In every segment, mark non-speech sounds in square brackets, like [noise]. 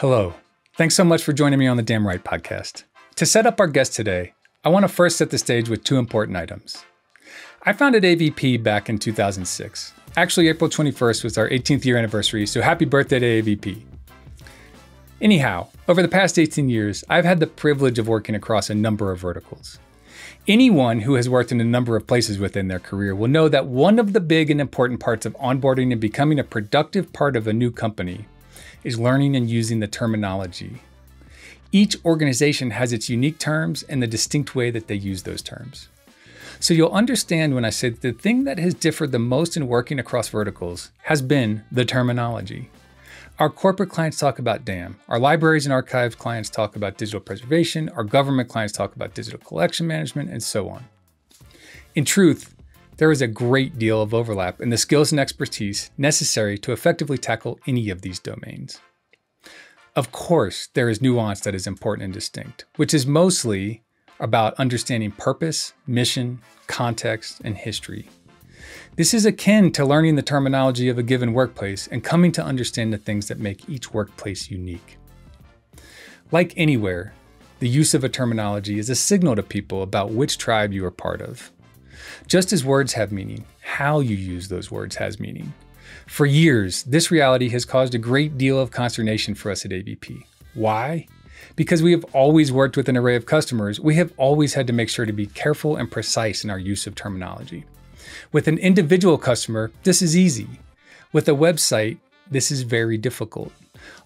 Hello. Thanks so much for joining me on the DAM Right podcast. To set up our guest today, I want to first set the stage with two important items. I founded AVP back in 2006. Actually, April 21st was our 18th year anniversary, so happy birthday to AVP. Anyhow, over the past 18 years, I've had the privilege of working across a number of verticals. Anyone who has worked in a number of places within their career will know that one of the big and important parts of onboarding and becoming a productive part of a new company is learning and using the terminology. Each organization has its unique terms and the distinct way that they use those terms. So you'll understand when I say the thing that has differed the most in working across verticals has been the terminology. Our corporate clients talk about DAM. Our libraries and archives clients talk about digital preservation. Our government clients talk about digital collection management, and so on. In truth, there is a great deal of overlap in the skills and expertise necessary to effectively tackle any of these domains. Of course, there is nuance that is important and distinct, which is mostly about understanding purpose, mission, context, and history. This is akin to learning the terminology of a given workplace and coming to understand the things that make each workplace unique. Like anywhere, the use of a terminology is a signal to people about which tribe you are part of. Just as words have meaning, how you use those words has meaning. For years, this reality has caused a great deal of consternation for us at AVP. Why? Because we have always worked with an array of customers, we have always had to make sure to be careful and precise in our use of terminology. With an individual customer, this is easy. With a website, this is very difficult.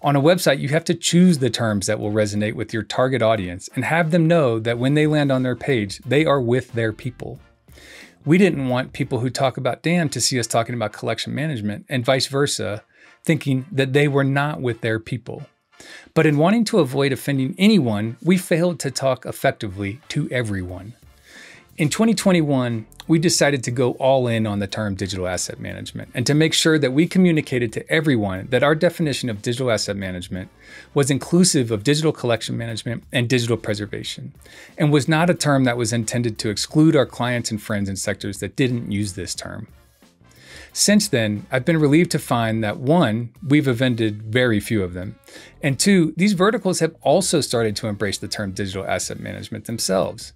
On a website, you have to choose the terms that will resonate with your target audience and have them know that when they land on their page, they are with their people. We didn't want people who talk about DAM to see us talking about collection management and vice versa, thinking that they were not with their people. But in wanting to avoid offending anyone, we failed to talk effectively to everyone. In 2021, we decided to go all in on the term digital asset management and to make sure that we communicated to everyone that our definition of digital asset management was inclusive of digital collection management and digital preservation, and was not a term that was intended to exclude our clients and friends in sectors that didn't use this term. Since then, I've been relieved to find that one, we've offended very few of them, and two, these verticals have also started to embrace the term digital asset management themselves.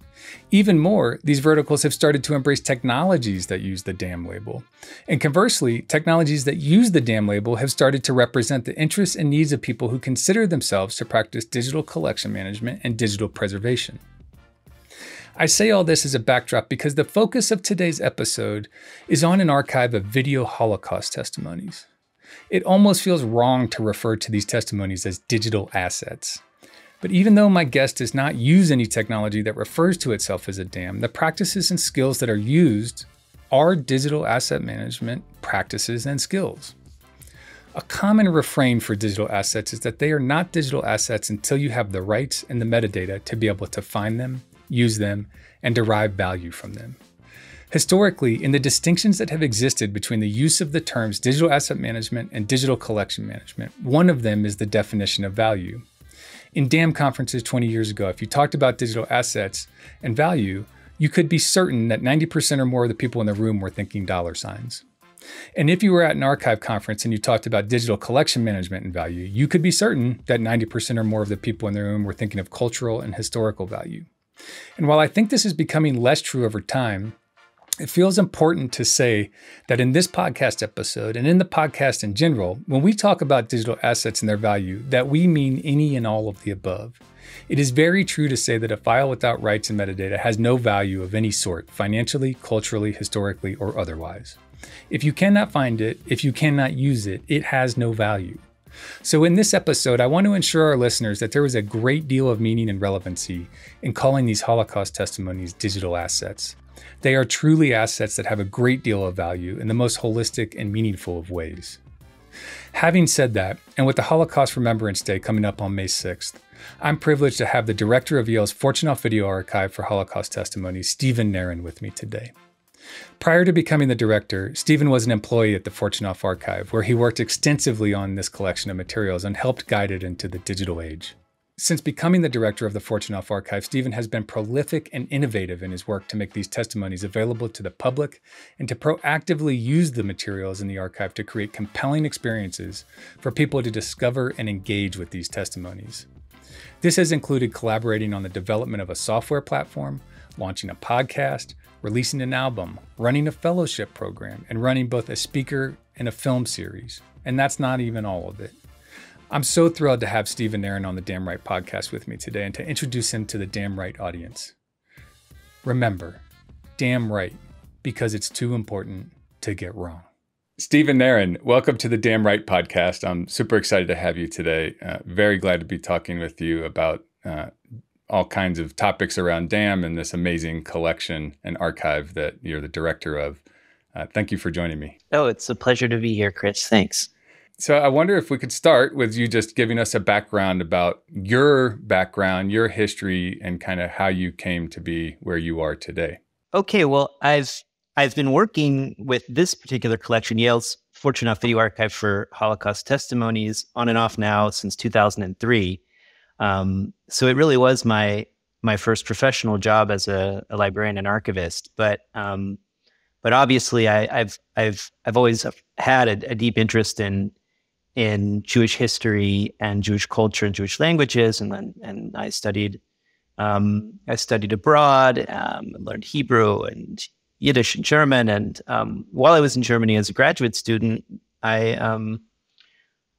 Even more, these verticals have started to embrace technologies that use the DAM label. And conversely, technologies that use the DAM label have started to represent the interests and needs of people who consider themselves to practice digital collection management and digital preservation. I say all this as a backdrop because the focus of today's episode is on an archive of video Holocaust testimonies. It almost feels wrong to refer to these testimonies as digital assets. But even though my guest does not use any technology that refers to itself as a DAM, the practices and skills that are used are digital asset management practices and skills. A common refrain for digital assets is that they are not digital assets until you have the rights and the metadata to be able to find them, use them, and derive value from them. Historically, in the distinctions that have existed between the use of the terms digital asset management and digital collection management, one of them is the definition of value. In DAM conferences 20 years ago, if you talked about digital assets and value, you could be certain that 90% or more of the people in the room were thinking dollar signs. And if you were at an archive conference and you talked about digital collection management and value, you could be certain that 90% or more of the people in the room were thinking of cultural and historical value. And while I think this is becoming less true over time, it feels important to say that in this podcast episode and in the podcast in general, when we talk about digital assets and their value, that we mean any and all of the above. It is very true to say that a file without rights and metadata has no value of any sort, financially, culturally, historically, or otherwise. If you cannot find it, if you cannot use it, it has no value. So, in this episode, I want to ensure our listeners that there is a great deal of meaning and relevancy in calling these Holocaust testimonies digital assets. They are truly assets that have a great deal of value in the most holistic and meaningful of ways. Having said that, and with the Holocaust Remembrance Day coming up on May 6th, I'm privileged to have the director of Yale's Fortunoff Video Archive for Holocaust Testimonies, Stephen Naron, with me today. Prior to becoming the director, Stephen was an employee at the Fortunoff Archive, where he worked extensively on this collection of materials and helped guide it into the digital age. Since becoming the director of the Fortunoff Archive, Stephen has been prolific and innovative in his work to make these testimonies available to the public and to proactively use the materials in the archive to create compelling experiences for people to discover and engage with these testimonies. This has included collaborating on the development of a software platform, launching a podcast, releasing an album, running a fellowship program, and running both a speaker and a film series. And that's not even all of it. I'm so thrilled to have Stephen Naron on the DAM Right podcast with me today and to introduce him to the DAM Right audience. Remember, damn right, because it's too important to get wrong. Stephen Naron, welcome to the DAM Right podcast. I'm super excited to have you today. Uh, very glad to be talking with you about uh, all kinds of topics around DAM and this amazing collection and archive that you're the director of. Uh, thank you for joining me. Oh, it's a pleasure to be here, Chris. Thanks. So I wonder if we could start with you just giving us a background about your background, your history, and kind of how you came to be where you are today. Okay, well, I've I've been working with this particular collection, Yale's Fortunoff Video Archive for Holocaust Testimonies, on and off now since 2003. Um, so it really was my my first professional job as a, a librarian and archivist. But um, but obviously, I, have I've I've always had a, a deep interest in in Jewish history and Jewish culture and Jewish languages, and then and I studied um, I studied abroad, um, learned Hebrew and Yiddish and German. And um, while I was in Germany as a graduate student, I um,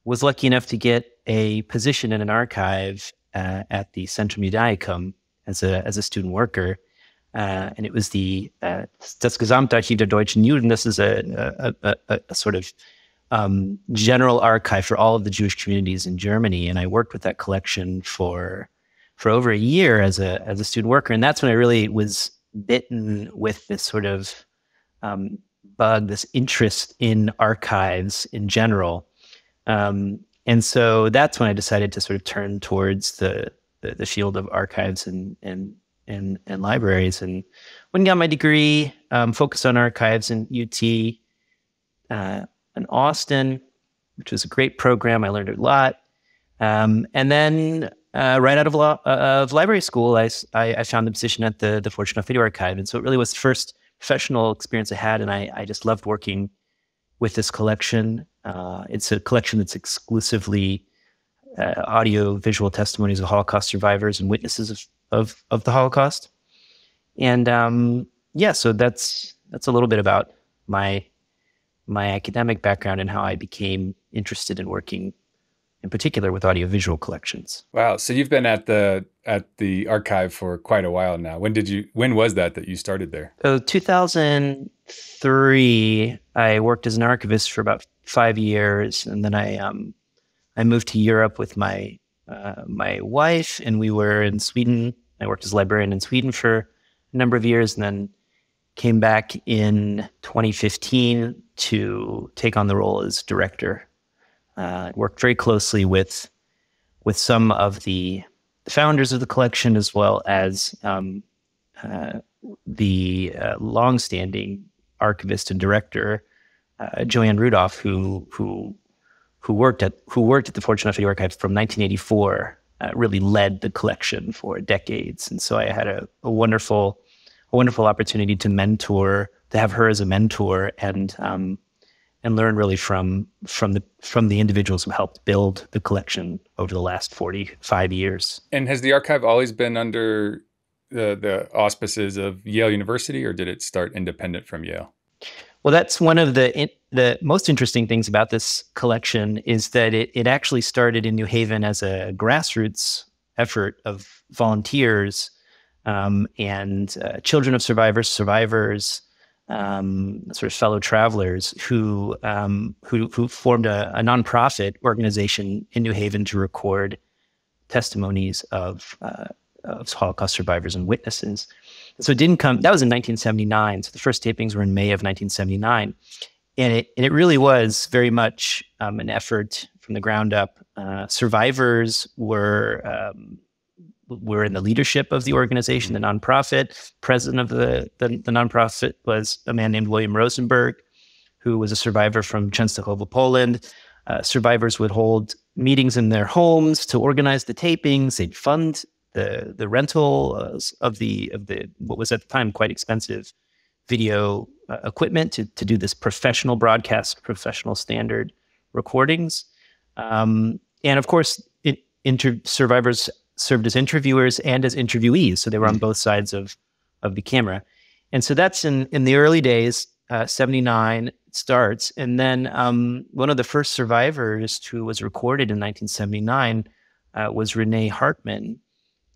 was lucky enough to get a position in an archive uh, at the Centrum Judaicum as a as a student worker. Uh, and it was the uh, das Gesamtarchiv der deutschen Juden. This is a, a, a, a sort of um, general archive for all of the Jewish communities in Germany, and I worked with that collection for for over a year as a as a student worker, and that's when I really was bitten with this sort of um, bug, this interest in archives in general, um, and so that's when I decided to sort of turn towards the the, the field of archives and and and and libraries, and when I got my degree, um, focused on archives in UT. Uh, in Austin, which was a great program. I learned a lot. Um, and then uh, right out of, law, uh, of library school, I, I, I, found the position at the, the Fortunoff Video Archive. And so it really was the first professional experience I had. And I, I just loved working with this collection. Uh, it's a collection that's exclusively uh, audio visual testimonies of Holocaust survivors and witnesses of, of, of the Holocaust. And um, yeah, so that's that's a little bit about my my academic background and how I became interested in working in particular with audiovisual collections. Wow. So you've been at the at the archive for quite a while now. When did you when was that that you started there? So 2003 I worked as an archivist for about 5 years and then I um I moved to Europe with my uh, my wife and we were in Sweden. I worked as a librarian in Sweden for a number of years and then came back in 2015 to take on the role as director. Uh, worked very closely with with some of the founders of the collection as well as um, uh, the uh, longstanding archivist and director uh, Joanne Rudof, who who who worked at who worked at the Fortunoff Video Archive from 1984. Uh, really led the collection for decades, and so I had a, a wonderful a wonderful opportunity to mentor, to have her as a mentor, and um, and learn really from from the from the individuals who helped build the collection over the last 45 years. And has the archive always been under the the auspices of Yale University or did it start independent from Yale? Well, that's one of the the most interesting things about this collection is that it it actually started in New Haven as a grassroots effort of volunteers um, and uh, children of survivors, survivors, um, sort of fellow travelers who um, who, who, formed a, a, nonprofit organization in New Haven to record testimonies of, uh, of Holocaust survivors and witnesses. So it didn't come. That was in 1979. So the first tapings were in May of 1979, and it and it really was very much um, an effort from the ground up. Uh, survivors were um, were in the leadership of the organization, the nonprofit. President of the, the, the nonprofit was a man named William Rosenberg, who was a survivor from Częstochowa, Poland. Uh, survivors would hold meetings in their homes to organize the tapings. They'd fund the the rental uh, of the of the what was at the time quite expensive video uh, equipment to to do this professional broadcast, professional standard recordings. Um, and of course, it, inter- survivors served as interviewers and as interviewees, so they were on mm. both sides of of the camera. And so that's in in the early days. Uh, 79 starts. And then um, one of the first survivors who was recorded in 1979 uh, was Renee Hartman,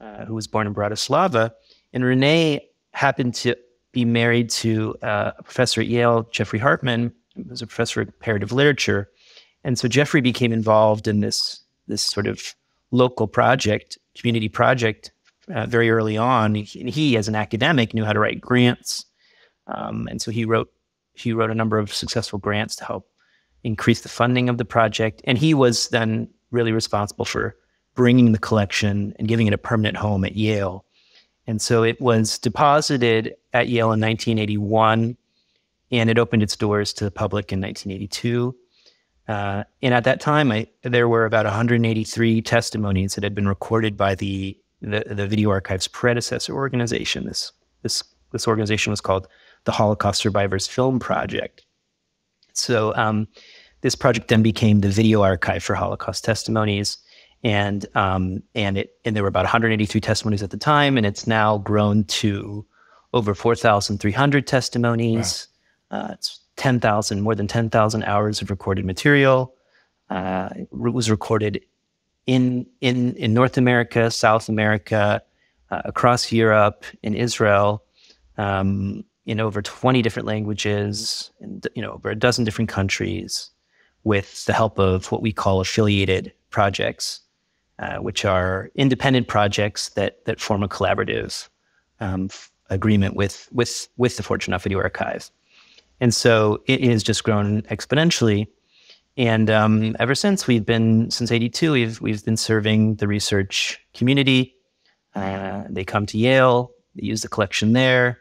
uh, who was born in Bratislava. And Renee happened to be married to uh, a professor at Yale, Geoffrey Hartman, who was a professor of comparative literature. And so Geoffrey became involved in this, this sort of local project, community project, uh, very early on. He, he, as an academic, knew how to write grants. Um, and so he wrote he wrote a number of successful grants to help increase the funding of the project. And he was then really responsible for bringing the collection and giving it a permanent home at Yale. And so it was deposited at Yale in 1981, and it opened its doors to the public in 1982. Uh, and at that time, I, there were about 183 testimonies that had been recorded by the, the, the Video Archive's predecessor organization. This, this, this organization was called the Holocaust Survivors Film Project. So um, this project then became the Video Archive for Holocaust Testimonies, and um, and it and there were about 183 testimonies at the time, and it's now grown to over 4,300 testimonies. Wow. Uh, it's 10,000, more than 10,000 hours of recorded material. Uh, was recorded in in in North America, South America, uh, across Europe, in Israel, um, in over 20 different languages, and you know over a dozen different countries, with the help of what we call affiliated projects, uh, which are independent projects that that form a collaborative um, agreement with with with the Fortunoff Video Archive. And so it has just grown exponentially. And um, ever since we've been since '82, we've we've been serving the research community. Uh, they come to Yale, they use the collection there,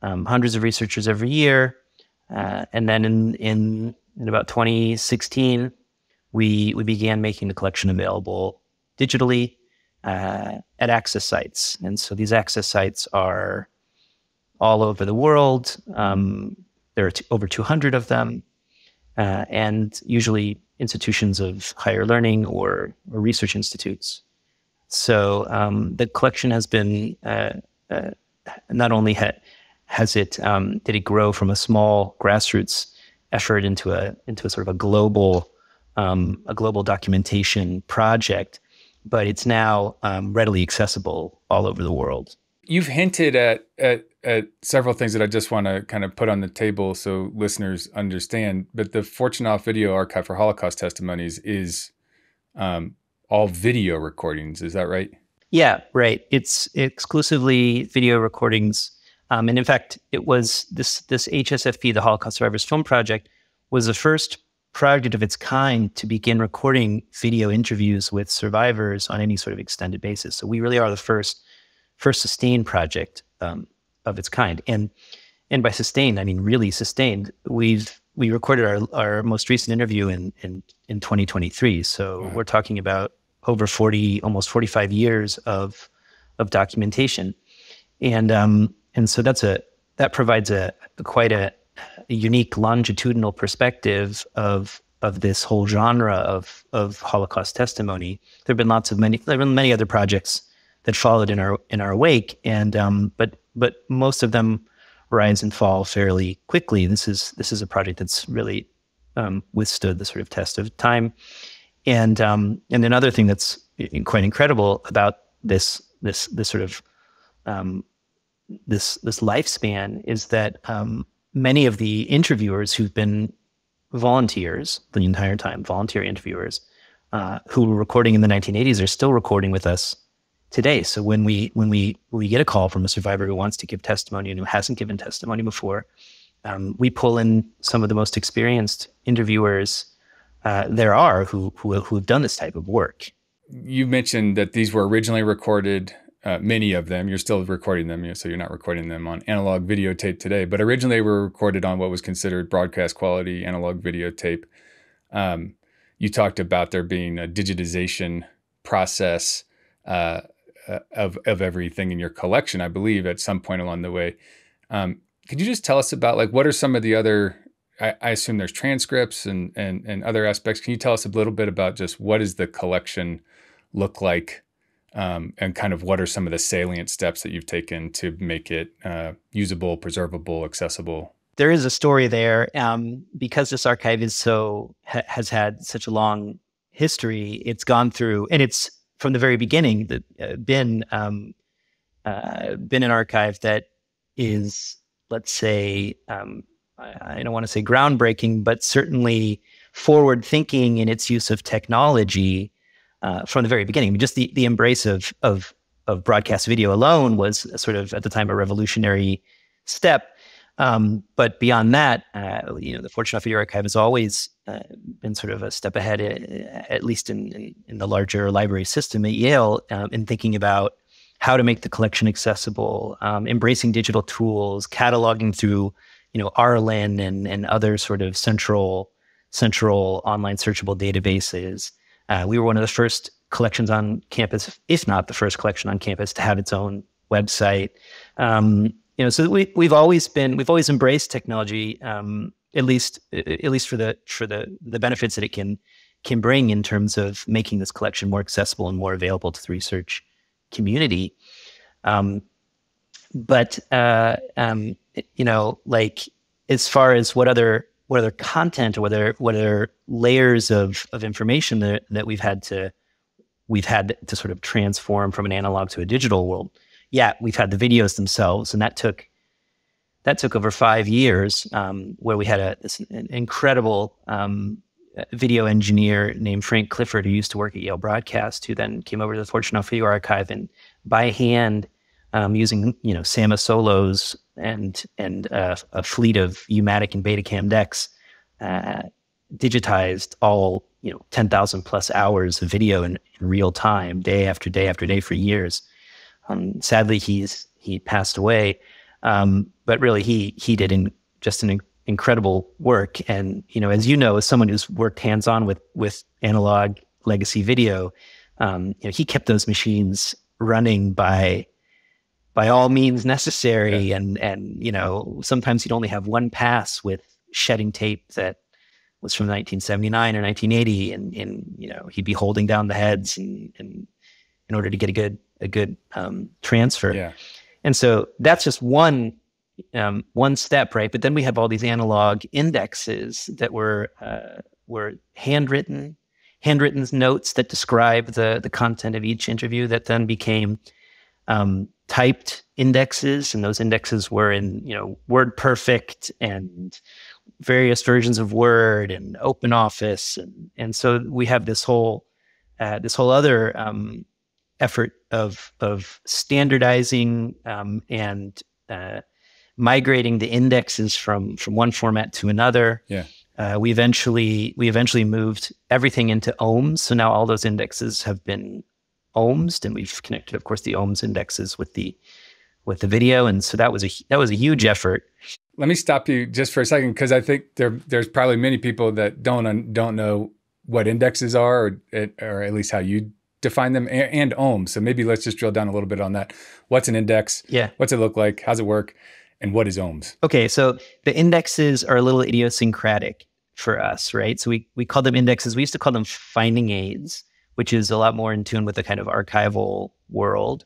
um, hundreds of researchers every year. Uh, and then in, in, in about 2016, we, we began making the collection available digitally uh, at access sites. And so these access sites are all over the world. Um, there are over 200 of them, uh, and usually institutions of higher learning or, or research institutes. So um, the collection has been uh, uh, not only ha- has it um, did it grow from a small grassroots effort into a into a sort of a global um, a global documentation project, but it's now um, readily accessible all over the world. You've hinted at, at at several things that I just want to kind of put on the table so listeners understand. But the Fortunoff Video Archive for Holocaust Testimonies is um, all video recordings. Is that right? Yeah, right. It's exclusively video recordings um, and in fact, it was this this HSFP, the Holocaust Survivors Film Project, was the first project of its kind to begin recording video interviews with survivors on any sort of extended basis. So we really are the first first sustained project um, of its kind. And and by sustained, I mean really sustained. We've we recorded our, our most recent interview in in, in 2023. So we're talking about over 40, almost 45 years of of documentation. And um, and so that's a that provides a, a quite a, a, unique longitudinal perspective of of this whole genre of of Holocaust testimony. There have been lots of many there have been many other projects that followed in our in our wake, and um, but but most of them rise and fall fairly quickly. This is this is a project that's really um, withstood the sort of test of time. And um, and another thing that's quite incredible about this this this sort of um, this this lifespan is that um, many of the interviewers who've been volunteers the entire time, volunteer interviewers uh, who were recording in the 1980s are still recording with us today. So when we when we we get a call from a survivor who wants to give testimony and who hasn't given testimony before, um, we pull in some of the most experienced interviewers uh, there are who, who who have done this type of work. You mentioned that these were originally recorded uh, many of them. You're still recording them, so you're not recording them on analog videotape today. But originally, they were recorded on what was considered broadcast quality analog videotape. Um, you talked about there being a digitization process uh, uh, of of everything in your collection. I believe at some point along the way. Um, could you just tell us about like what are some of the other? I, I, assume there's transcripts and and and other aspects. Can you tell us a little bit about just what does the collection look like, um, and kind of what are some of the salient steps that you've taken to make it uh, usable, preservable, accessible? There is a story there um, because this archive is so ha- has had such a long history. It's gone through, and it's from the very beginning that uh, been um, uh, been an archive that is, let's say, um, I, I, don't want to say groundbreaking, but certainly forward thinking in its use of technology uh, from the very beginning. I mean, just the the embrace of of of broadcast video alone was sort of at the time a revolutionary step. Um, but beyond that, uh, you know, the Fortunoff Video Archive has always uh, been sort of a step ahead, uh, at least in, in, in the larger library system at Yale, um, in thinking about how to make the collection accessible, um, embracing digital tools, cataloging through, you know, RLIN and and other sort of central central online searchable databases. Uh, we were one of the first collections on campus, if not the first collection on campus, to have its own website. Um, you know, so we we've always been we've always embraced technology, um, at least at least for the for the the benefits that it can can bring in terms of making this collection more accessible and more available to the research community. Um, but uh, um, you know, like as far as what other what other content or whether what other layers of of information that that we've had to we've had to sort of transform from an analog to a digital world yeah, we've had the videos themselves, and that took that took over five years, um, where we had a this incredible um, video engineer named Frank Clifford, who used to work at Yale Broadcast, who then came over to the Fortunoff Video Archive and by hand, um, using you know SAMMA Solos and and uh, a fleet of U-matic and Betacam decks, uh, digitized all you know ten thousand plus hours of video in, in real time, day after day after day for years. Um, sadly, he's he passed away, um, but really he he did in, just an incredible work. And you know, as you know, as someone who's worked hands on with with analog legacy video, um, you know, he kept those machines running by by all means necessary. Yeah. And and you know, sometimes he'd only have one pass with shedding tape that was from 1979 or 1980, and and you know, he'd be holding down the heads and and in order to get a good a good um, transfer. Yeah. And so that's just one um, one step, right? But then we have all these analog indexes that were uh, were handwritten, handwritten notes that describe the the content of each interview that then became um, typed indexes, and those indexes were in you know Word Perfect and various versions of Word and Open Office, and and so we have this whole uh, this whole other um, effort of of standardizing um, and uh, migrating the indexes from from one format to another. Yeah. Uh, we eventually we eventually moved everything into OHMS. So now all those indexes have been OHMS, and we've connected, of course, the OHMS indexes with the with the video. And so that was a that was a huge effort. Let me stop you just for a second because I think there there's probably many people that don't don't know what indexes are, or, or at least how you define them and, OHMS. So maybe let's just drill down a little bit on that. What's an index? Yeah. What's it look like? How's it work? And what is OHMS? Okay, so the indexes are a little idiosyncratic for us, right? So we we call them indexes. We used to call them finding aids, which is a lot more in tune with the kind of archival world.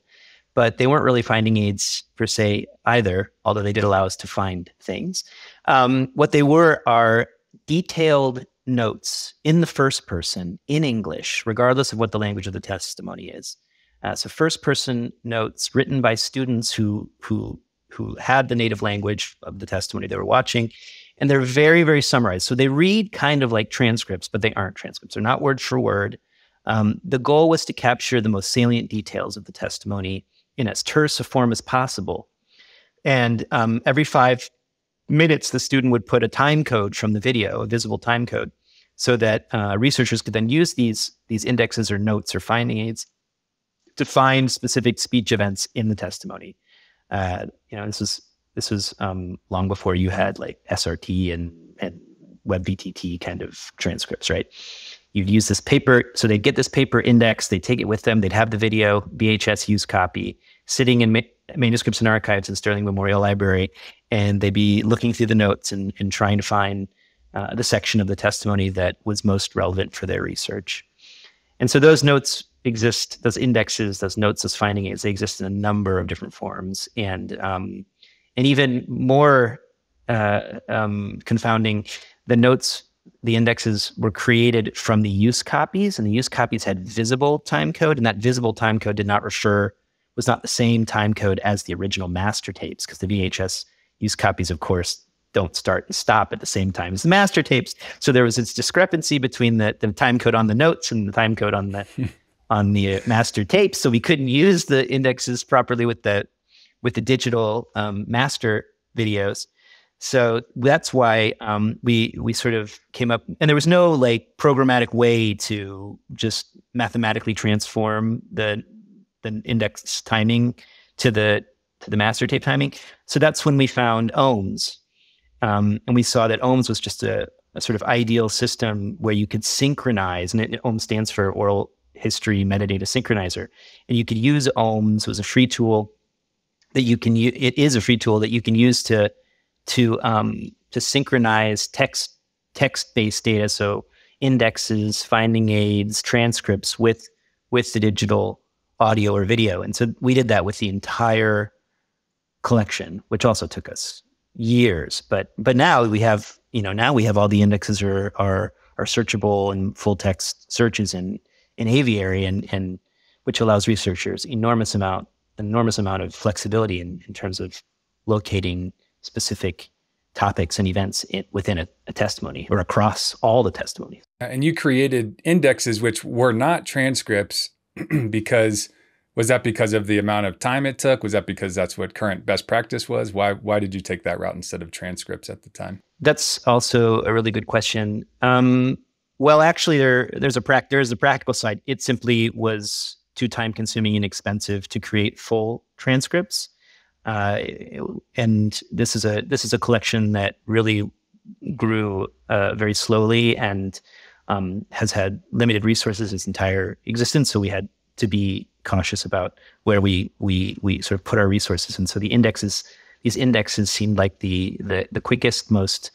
But they weren't really finding aids per se either, although they did allow us to find things. Um, what they were are detailed notes in the first person in English, regardless of what the language of the testimony is. Uh, so first person notes written by students who who who had the native language of the testimony they were watching, and they're very very summarized. So they read kind of like transcripts, but they aren't transcripts. They're not word for word. Um, the goal was to capture the most salient details of the testimony in as terse a form as possible. And um, every five minutes, the student would put a time code from the video, a visible time code, so that uh, researchers could then use these these indexes or notes or finding aids to find specific speech events in the testimony. Uh, you know, this was this was um, long before you had like SRT and and WebVTT kind of transcripts, right? you'd use this paper. So they'd get this paper index, they'd take it with them, they'd have the video VHS used copy sitting in ma- manuscripts and archives in Sterling Memorial Library, and they'd be looking through the notes and, and trying to find uh, the section of the testimony that was most relevant for their research. And so those notes exist, those indexes, those notes, those finding aids, they exist in a number of different forms. And um, and even more uh, um, confounding, the notes, the indexes were created from the use copies, and the use copies had visible time code, and that visible time code did not refer was not the same time code as the original master tapes because the VHS use copies, of course, don't start and stop at the same time as the master tapes. So there was this discrepancy between the, the time code on the notes and the time code on the [laughs] on the master tapes. So we couldn't use the indexes properly with the with the digital um, master videos. So that's why um, we we sort of came up, and there was no like programmatic way to just mathematically transform the the index timing to the to the master tape timing. So that's when we found OHMS, um, and we saw that OHMS was just a, a, sort of ideal system where you could synchronize, and it, OHMS stands for oral history metadata synchronizer, and you could use OHMS. It was a free tool that you can use. It is a free tool that you can use to to um, to synchronize text text based data, so indexes, finding aids, transcripts with with the digital audio or video. And so we did that with the entire collection, which also took us years. But but now we have, you know, now we have all the indexes are are are searchable and full text searches in in Aviary and and which allows researchers enormous amount enormous amount of flexibility in, in terms of locating specific topics and events in, within a, a, testimony or across all the testimonies. And you created indexes which were not transcripts [clears throat] because was that because of the amount of time it took? Was that because that's what current best practice was? Why why did you take that route instead of transcripts at the time? That's also a really good question. Um, well, actually, there there's a there's a practical side. It simply was too time consuming and expensive to create full transcripts. Uh, and this is a this is a collection that really grew uh, very slowly and um, has had limited resources its entire existence. So we had to be cautious about where we we we sort of put our resources. And so the indexes these indexes seemed like the the, the quickest, most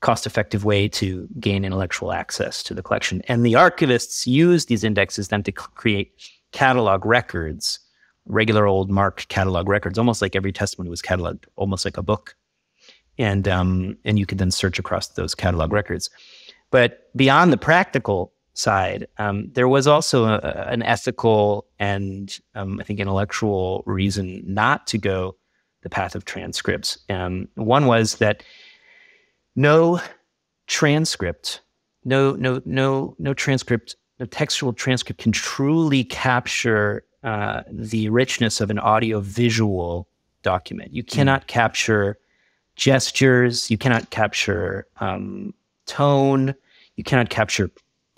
cost effective way to gain intellectual access to the collection. And the archivists used these indexes then to create catalog records, regular old MARC catalog records, almost like every testimony was cataloged, almost like a book. And um, and you could then search across those catalog records. But beyond the practical side, um, there was also a, an ethical and um, I think intellectual reason not to go the path of transcripts. Um, one was that no transcript, no no no no transcript no textual transcript can truly capture uh, the richness of an audio visual document. You cannot mm. capture gestures, you cannot capture um, tone, you cannot capture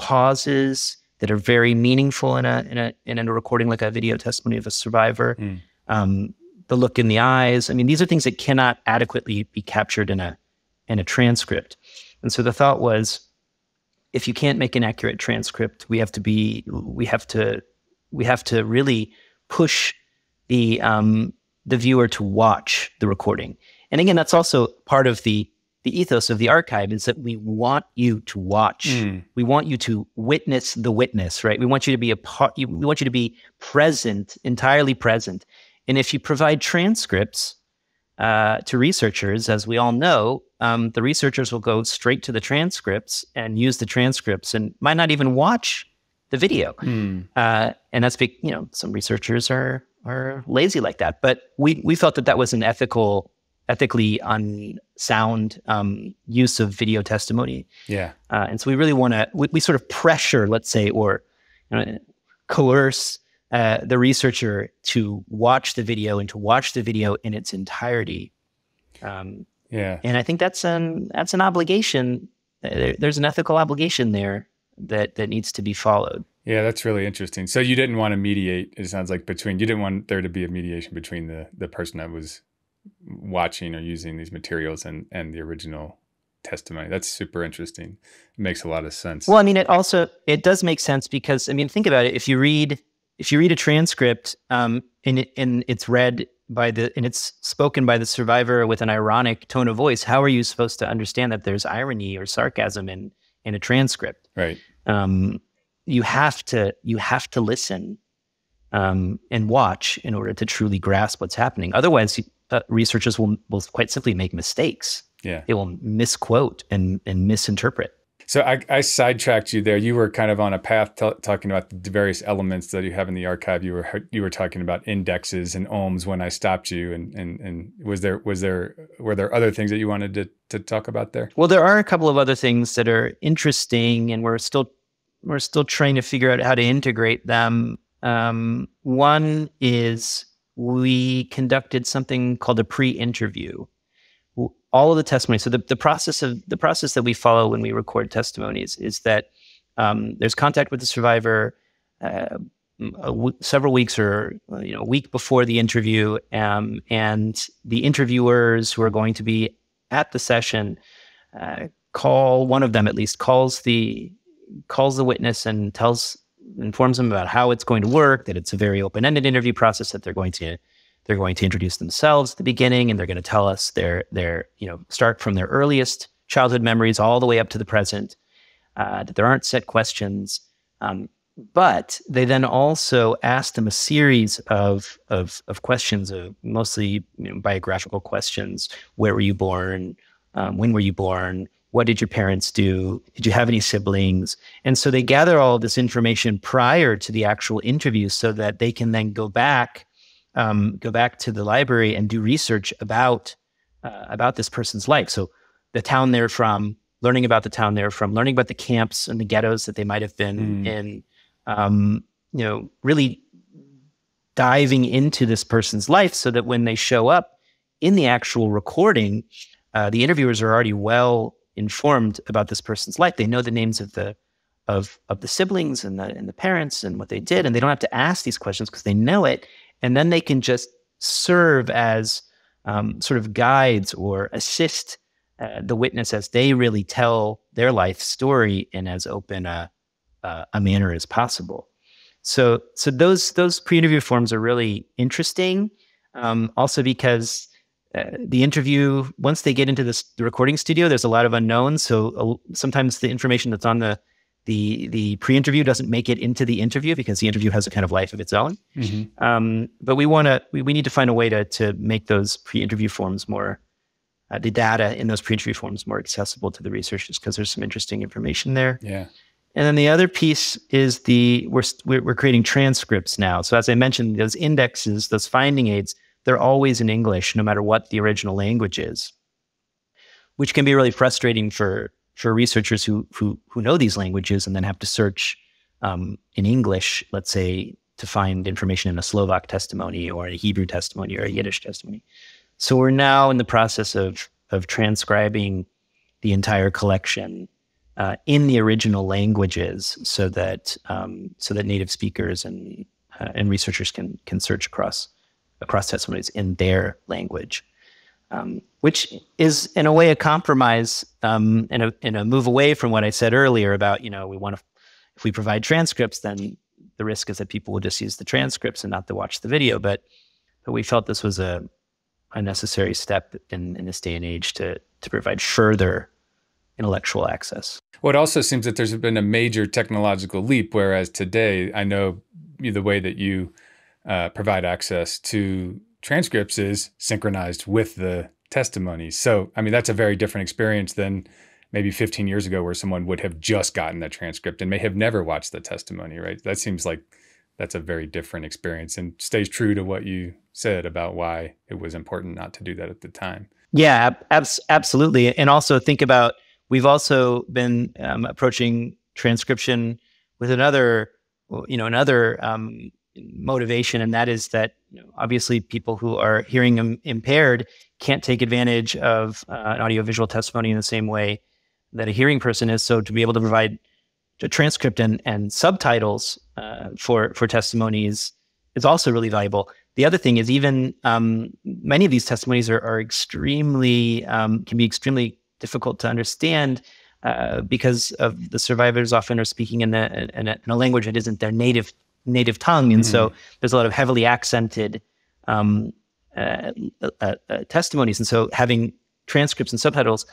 pauses that are very meaningful in a in a in a recording like a video testimony of a survivor. Mm. Um, the look in the eyes. I mean, these are things that cannot adequately be captured in a in a transcript. And so the thought was if you can't make an accurate transcript, we have to be we have to we have to really push the um, the viewer to watch the recording. And again, that's also part of the the ethos of the archive is that we want you to watch. Mm. We want you to witness the witness, right? We want you to be a part. We want you to be present, entirely present. And if you provide transcripts uh, to researchers, as we all know, um, the researchers will go straight to the transcripts and use the transcripts and might not even watch the video. Mm. Uh, and that's big, you know, some researchers are are lazy like that. But we we felt that that was an ethical, ethically unsound um, use of video testimony. Yeah. Uh, and so we really want to we, we, sort of pressure, let's say, or you know, coerce uh, the researcher to watch the video and to watch the video in its entirety. Um, yeah, and I think that's an that's an obligation. There, there's an ethical obligation there that that needs to be followed. Yeah, that's really interesting. So you didn't want to mediate. It sounds like between you didn't want there to be a mediation between the the person that was watching or using these materials and and the original testimony. That's super interesting. It makes a lot of sense. Well, I mean, it also it does make sense because I mean, think about it. If you read if you read a transcript um, and it, and it's read by the and it's spoken by the survivor with an ironic tone of voice, how are you supposed to understand that there's irony or sarcasm in in a transcript? Right. Um, you have to you have to listen um, and watch in order to truly grasp what's happening. Otherwise, uh, researchers will will quite simply make mistakes. Yeah, they will misquote and and misinterpret. So I, I, sidetracked you there. You were kind of on a path t- talking about the various elements that you have in the archive. You were you were talking about indexes and OHMS when I stopped you. And and and was there was there were there other things that you wanted to to talk about there? Well, there are a couple of other things that are interesting, and we're still we're still trying to figure out how to integrate them. Um, one is we conducted something called a pre-interview all of the testimony. So the, the process of the process that we follow when we record testimonies is that um, there's contact with the survivor uh, several weeks or you know a week before the interview, um, and the interviewers who are going to be at the session uh, call one of them at least calls the calls the witness and tells informs them about how it's going to work, that it's a very open ended interview process, that they're going to they're going to introduce themselves at the beginning, and they're going to tell us their their you know start from their earliest childhood memories all the way up to the present. Uh, that there aren't set questions, um, but they then also ask them a series of of, of questions, of mostly you know, biographical questions. Where were you born? Um, when were you born? What did your parents do? Did you have any siblings? And so they gather all of this information prior to the actual interview so that they can then go back um, go back to the library and do research about uh, about this person's life. So the town they're from, learning about the town they're from, learning about the camps and the ghettos that they might have been mm. in. Um, you know, really diving into this person's life so that when they show up in the actual recording, uh, the interviewers are already well informed about this person's life. They know the names of the of of the siblings and the and the parents and what they did, and they don't have to ask these questions because they know it and then they can just serve as um, sort of guides or assist uh, the witness as they really tell their life story in as open a, uh, a manner as possible. So, so those those pre-interview forms are really interesting. Um, also, because uh, the interview once they get into this, the recording studio, there's a lot of unknowns. So uh, sometimes the information that's on the the the pre-interview doesn't make it into the interview because the interview has a kind of life of its own. Mm-hmm. Um, but we want to we, we need to find a way to to make those pre-interview forms more uh, the data in those pre-interview forms more accessible to the researchers because there's some interesting information there. Yeah. And then the other piece is the we're we're creating transcripts now. So as I mentioned, those indexes, those finding aids, they're always in English, no matter what the original language is, which can be really frustrating for for researchers who who who know these languages and then have to search um, in English, let's say, to find information in a Slovak testimony or a Hebrew testimony or a Yiddish testimony. So we're now in the process of of transcribing the entire collection uh, in the original languages, so that um, so that native speakers and uh, and researchers can can search across across testimonies in their language um, which is in a way a compromise um, in a in a move away from what I said earlier about you know we want to if we provide transcripts then the risk is that people will just use the transcripts and not to watch the video but but we felt this was a a necessary step in, in this day and age to to provide further intellectual access. Well, it also seems that there's been a major technological leap, whereas today I know the way that you uh, provide access to transcripts is synchronized with the testimonies. So, I mean, that's a very different experience than maybe 15 years ago where someone would have just gotten the transcript and may have never watched the testimony, right? That seems like that's a very different experience and stays true to what you said about why it was important not to do that at the time. Yeah, ab- absolutely. And also think about we've also been um, approaching transcription with another, you know, another um, motivation, and that is that you know, obviously people who are hearing Im- impaired can't take advantage of uh, an audiovisual testimony in the same way that a hearing person is. So to be able to provide a transcript and, and subtitles uh, for for testimonies is also really valuable. The other thing is even um, many of these testimonies are, are extremely um, can be extremely difficult to understand uh, because of the survivors often are speaking in in in a language that isn't their native native tongue, and mm-hmm. so there's a lot of heavily accented um, uh, uh, uh, testimonies, and so having transcripts and subtitles,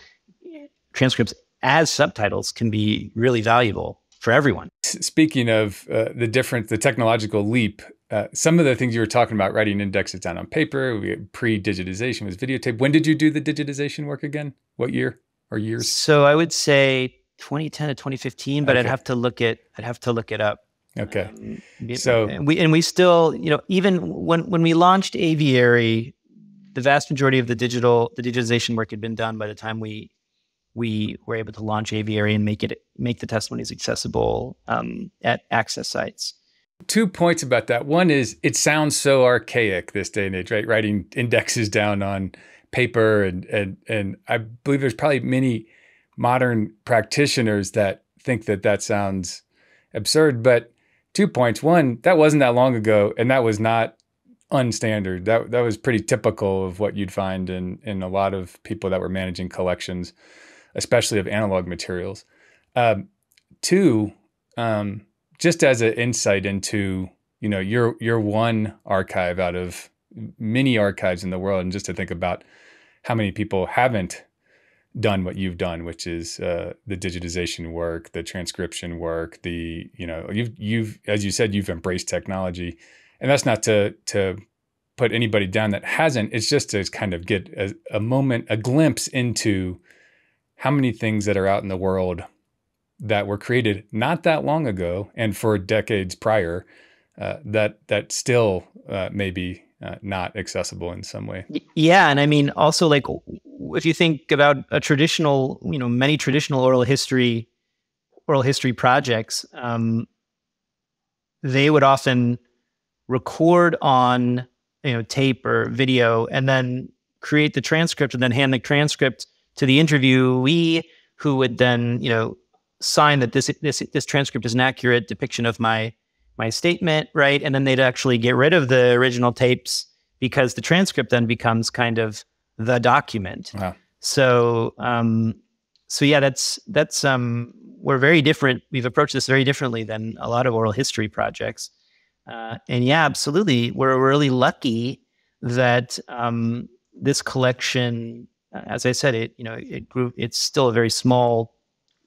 transcripts as subtitles can be really valuable for everyone. Speaking of uh, the difference, the technological leap, uh, some of the things you were talking about, writing indexes down on paper, pre-digitization was videotape. When did you do the digitization work again? What year or years? So I would say 2010 to 2015, but okay. I'd have to look it. I'd have to look it up. Okay. Um, so and we and we still, you know, even when when we launched Aviary, the vast majority of the digital the digitization work had been done by the time we we were able to launch Aviary and make it make the testimonies accessible um, at access sites. Two points about that. One is it sounds so archaic this day and age, right? Writing indexes down on paper and and and I believe there's probably many modern practitioners that think that that sounds absurd, but two points. One, that wasn't that long ago, and that was not unstandard. That that was pretty typical of what you'd find in in a lot of people that were managing collections, especially of analog materials. Um, two, um, just as an insight into you know your your one archive out of many archives in the world, and just to think about how many people haven't done what you've done, which is uh, the digitization work, the transcription work, the you know you've you've as you said you've embraced technology, and that's not to to put anybody down that hasn't. It's just to kind of get a, a moment, a glimpse into how many things that are out in the world that were created not that long ago and for decades prior uh, that that still uh, may be uh, not accessible in some way. Yeah, and I mean also like if you think about a traditional, you know, many traditional oral history oral history projects, um, they would often record on you know tape or video and then create the transcript and then hand the transcript to the interviewee who would then you know sign that this this this transcript is an accurate depiction of my my statement, right? And then they'd actually get rid of the original tapes because the transcript then becomes kind of the document. Wow. So, um, so yeah, that's that's um, we're very different. We've approached this very differently than a lot of oral history projects. Uh, and yeah, absolutely, we're really lucky that um, this collection, as I said, it you know it grew. It's still a very small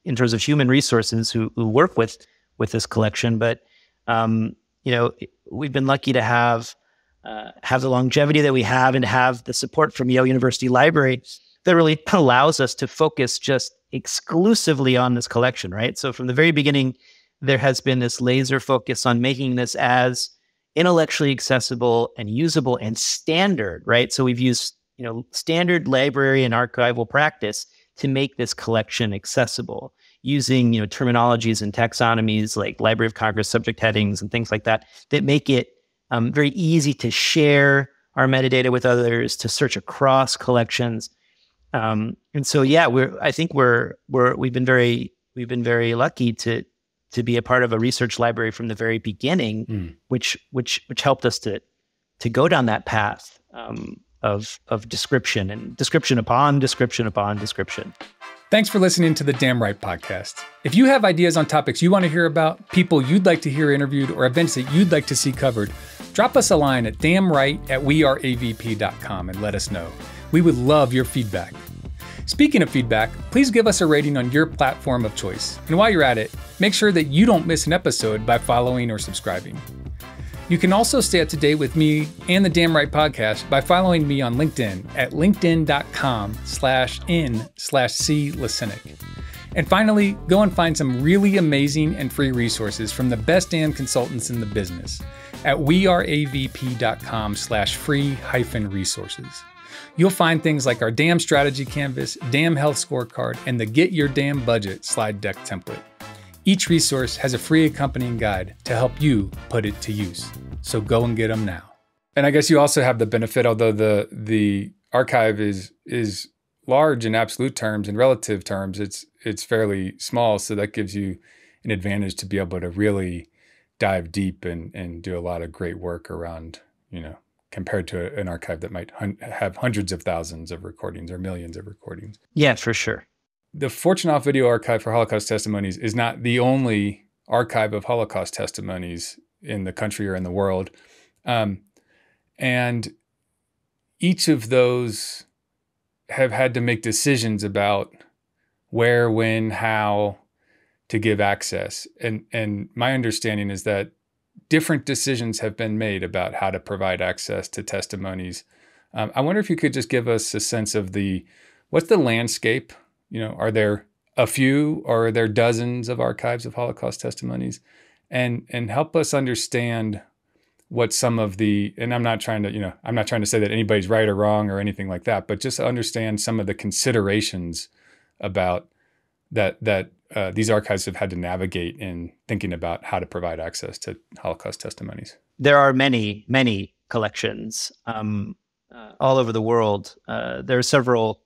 in terms of human resources who, who work with with this collection, but um, you know, we've been lucky to have uh, have the longevity that we have and have the support from Yale University Library that really [laughs] allows us to focus just exclusively on this collection, right? So from the very beginning, there has been this laser focus on making this as intellectually accessible and usable and standard, right? So we've used, you know, standard library and archival practice to make this collection accessible using you know terminologies and taxonomies like Library of Congress subject headings and things like that that make it um, very easy to share our metadata with others, to search across collections. Um, and so, yeah, we're I think we're we're we've been very we've been very lucky to to be a part of a research library from the very beginning, mm. which which which helped us to to go down that path um, of of description and description upon description upon description. Thanks for listening to the DAM Right podcast. If you have ideas on topics you want to hear about, people you'd like to hear interviewed, or events that you'd like to see covered, drop us a line at damnright at weareavp.com and let us know. We would love your feedback. Speaking of feedback, please give us a rating on your platform of choice. And while you're at it, make sure that you don't miss an episode by following or subscribing. You can also stay up to date with me and the DAM Right podcast by following me on LinkedIn at linkedin.com slash in slash c. And finally, go and find some really amazing and free resources from the best damn consultants in the business at weareavp.com slash free hyphen resources. You'll find things like our DAM strategy canvas, DAM health scorecard, and the Get Your DAM Budget slide deck template. Each resource has a free accompanying guide to help you put it to use. So go and get them now. And I guess you also have the benefit, although the the archive is is large in absolute terms, in relative terms, it's it's fairly small. So that gives you an advantage to be able to really dive deep and and do a lot of great work around, you know, compared to an archive that might hun- have hundreds of thousands of recordings or millions of recordings. Yeah, for sure. The Fortunoff Video Archive for Holocaust Testimonies is not the only archive of Holocaust testimonies in the country or in the world. Um, and each of those have had to make decisions about where, when, how to give access. And and my understanding is that different decisions have been made about how to provide access to testimonies. Um, I wonder if you could just give us a sense of the what's the landscape. You know, are there a few or are there dozens of archives of Holocaust testimonies, and and help us understand what some of the and I'm not trying to you know I'm not trying to say that anybody's right or wrong or anything like that, but just understand some of the considerations about that that uh, these archives have had to navigate in thinking about how to provide access to Holocaust testimonies. There are many many collections um, uh, all over the world. Uh, there are several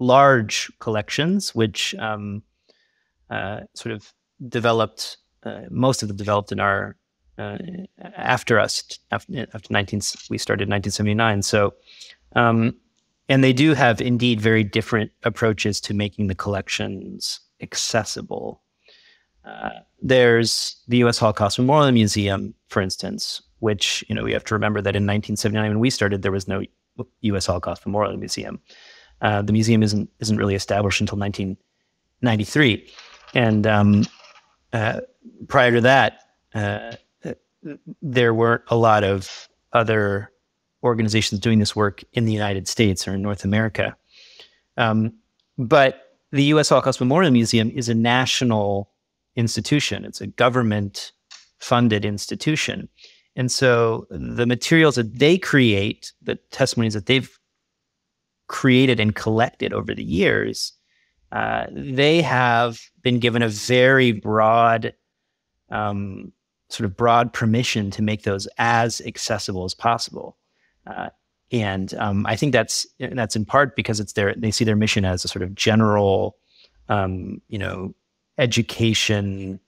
large collections which um, uh, sort of developed. Uh, most of them developed in our uh, after us after, after 19 we started in 1979 so um, and they do have indeed very different approaches to making the collections accessible uh, there's the U.S. Holocaust Memorial Museum, for instance, which you know we have to remember that in 1979 when we started, there was no U.S. Holocaust Memorial Museum. Uh, the museum isn't isn't really established until 1993, and um, uh, prior to that, uh, there weren't a lot of other organizations doing this work in the United States or in North America. Um, but the U.S. Holocaust Memorial Museum is a national institution. It's a government funded institution. And so the materials that they create, the testimonies that they've created and collected over the years, uh, they have been given a very broad um, sort of broad permission to make those as accessible as possible. Uh, and um, I think that's that's in part because it's their they see their mission as a sort of general, um, you know, education,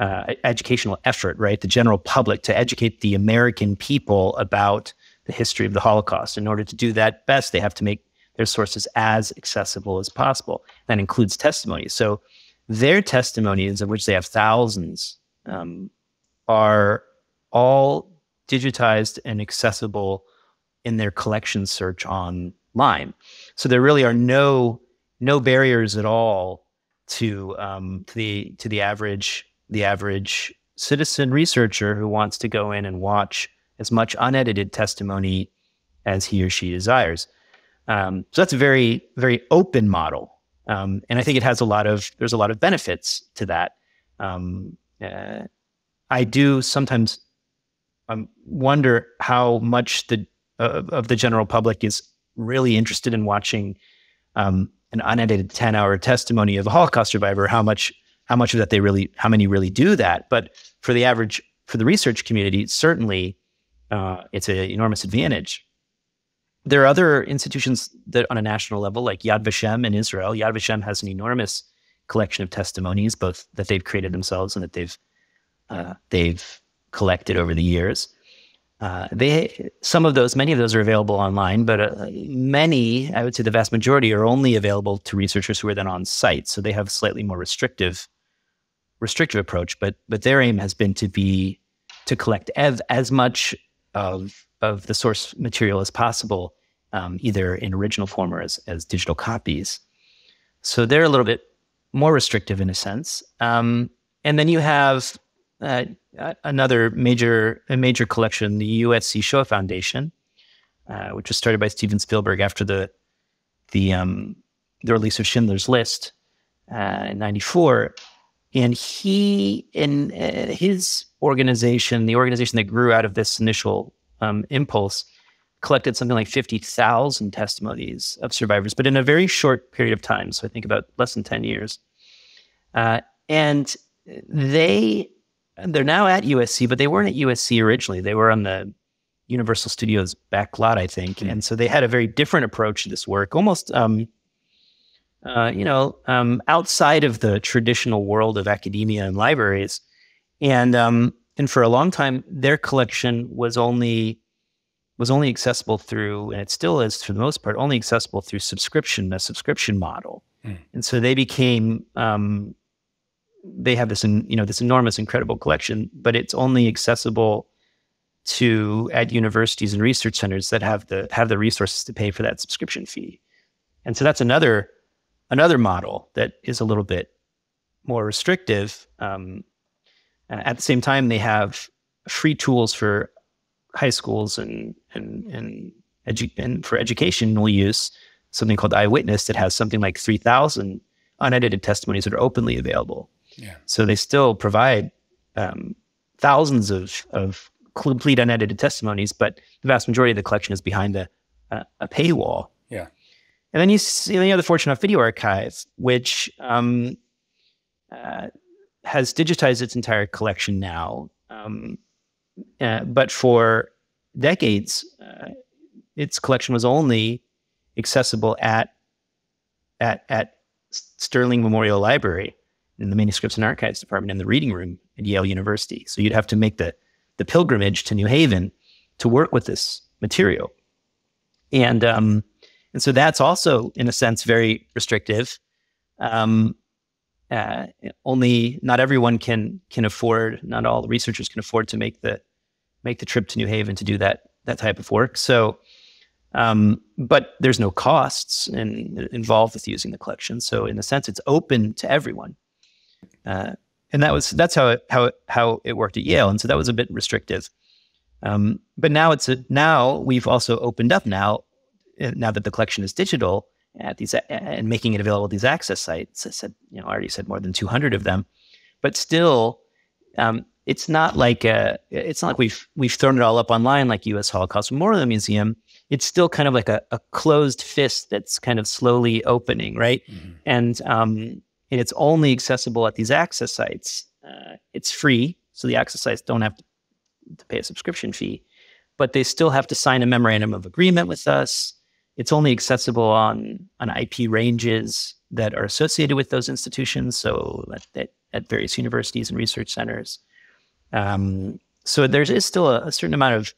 uh, educational effort, right? The general public to educate the American people about the history of the Holocaust. In order to do that best, they have to make their sources as accessible as possible. That includes testimonies. So their testimonies, of which they have thousands, um, are all digitized and accessible in their collection search online. So there really are no no barriers at all to um, to the to the average the average citizen researcher who wants to go in and watch as much unedited testimony as he or she desires. Um, so that's a very very open model, um, and I think it has a lot of there's a lot of benefits to that. Um, uh, I do sometimes um, wonder how much the uh, of the general public is really interested in watching um, an unedited 10 hour testimony of a Holocaust survivor, how much, how much of that they really, how many really do that. But for the average, for the research community, certainly uh, it's an enormous advantage. There are other institutions that on a national level, like Yad Vashem in Israel. Yad Vashem has an enormous collection of testimonies, both that they've created themselves and that they've uh, they've collected over the years. Uh, they some of those, many of those are available online, but uh, many, I would say the vast majority, are only available to researchers who are then on site. So they have a slightly more restrictive restrictive approach. But but their aim has been to be to collect ev- as much of of the source material as possible, um, either in original form or as as digital copies. So they're a little bit more restrictive in a sense. Um, and then you have uh, another major a major collection, the USC Shoah Foundation, uh, which was started by Steven Spielberg after the the um, the release of Schindler's List uh, in '94, and he in uh, his organization, the organization that grew out of this initial um, impulse, collected something like fifty thousand testimonies of survivors, but in a very short period of time. So I think about less than ten years, uh, and they they're now at USC, but they weren't at USC originally. They were on the Universal Studios back lot, I think, mm-hmm. and so they had a very different approach to this work, almost, um, uh, you know, um, outside of the traditional world of academia and libraries, and um, and for a long time, their collection was only was only accessible through, and it still is for the most part, only accessible through subscription, a subscription model. mm. and so they became um, they have this you know this enormous, incredible collection, but it's only accessible to at universities and research centers that have the have the resources to pay for that subscription fee. And so that's another another model that is a little bit more restrictive. Um, at the same time, they have free tools for high schools and and and, edu- and for educational use. Something called Eyewitness that has something like three thousand unedited testimonies that are openly available. Yeah. So they still provide um, thousands of of complete unedited testimonies, but the vast majority of the collection is behind a a, a paywall. Yeah. And then you see you know, the Fortunoff Video Archive, which um, uh, has digitized its entire collection now. Um, uh, but for decades, uh, its collection was only accessible at at at Sterling Memorial Library in the Manuscripts and Archives Department in the Reading Room at Yale University. So you'd have to make the the pilgrimage to New Haven to work with this material, and um, and so that's also in a sense very restrictive. Um, uh, only not everyone can can afford. Not all researchers can afford to make the make the trip to New Haven to do that that type of work. So, um, but there's no costs in, involved with using the collection. So, in a sense, it's open to everyone. Uh, and that was that's how it, how it, how it worked at Yale. And so that was a bit restrictive. Um, but now it's a, now we've also opened up now uh, now that the collection is digital at these and making it available at these access sites. I said, you know, I already said more than 200 of them, but still, um, it's not like a, it's not like we've we've thrown it all up online like U.S. Holocaust Memorial Museum. It's still kind of like a, a closed fist that's kind of slowly opening, right? Mm-hmm. And um, and it's only accessible at these access sites. Uh, it's free, so the access sites don't have to, to pay a subscription fee, but they still have to sign a memorandum of agreement with us it's only accessible on on IP ranges that are associated with those institutions, so at, at, at various universities and research centers. Um, so there is still a, a, certain amount of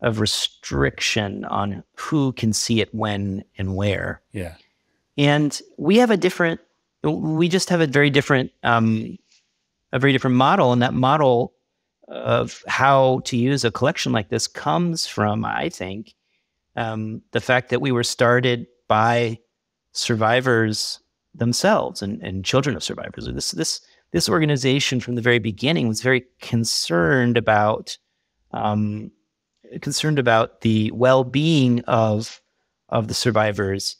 of restriction on who can see it when and where. Yeah, and we have a different. We just have a very different, um, a very different model, and that model of how to use a collection like this comes from, I think, um, the fact that we were started by survivors themselves and, and children of survivors. This this this organization from the very beginning was very concerned about um, concerned about the well being of of the survivors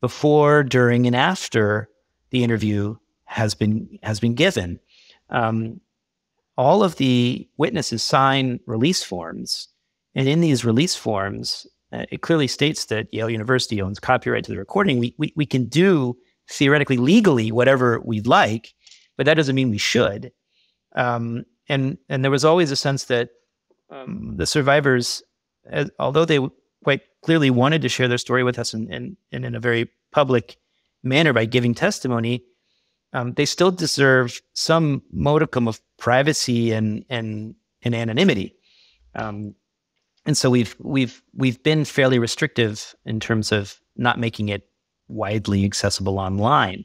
before, during, and after the interview has been has been given. Um, all of the witnesses sign release forms, and in these release forms, uh, it clearly states that Yale University owns copyright to the recording. We, we, we can do theoretically, legally, whatever we'd like, but that doesn't mean we should. Um, and, and there was always a sense that um, the survivors, as, although they quite clearly wanted to share their story with us and in, in, in, a very public manner by giving testimony, um, they still deserve some modicum of privacy and, and, and anonymity. Um, and so we've we've we've been fairly restrictive in terms of not making it widely accessible online.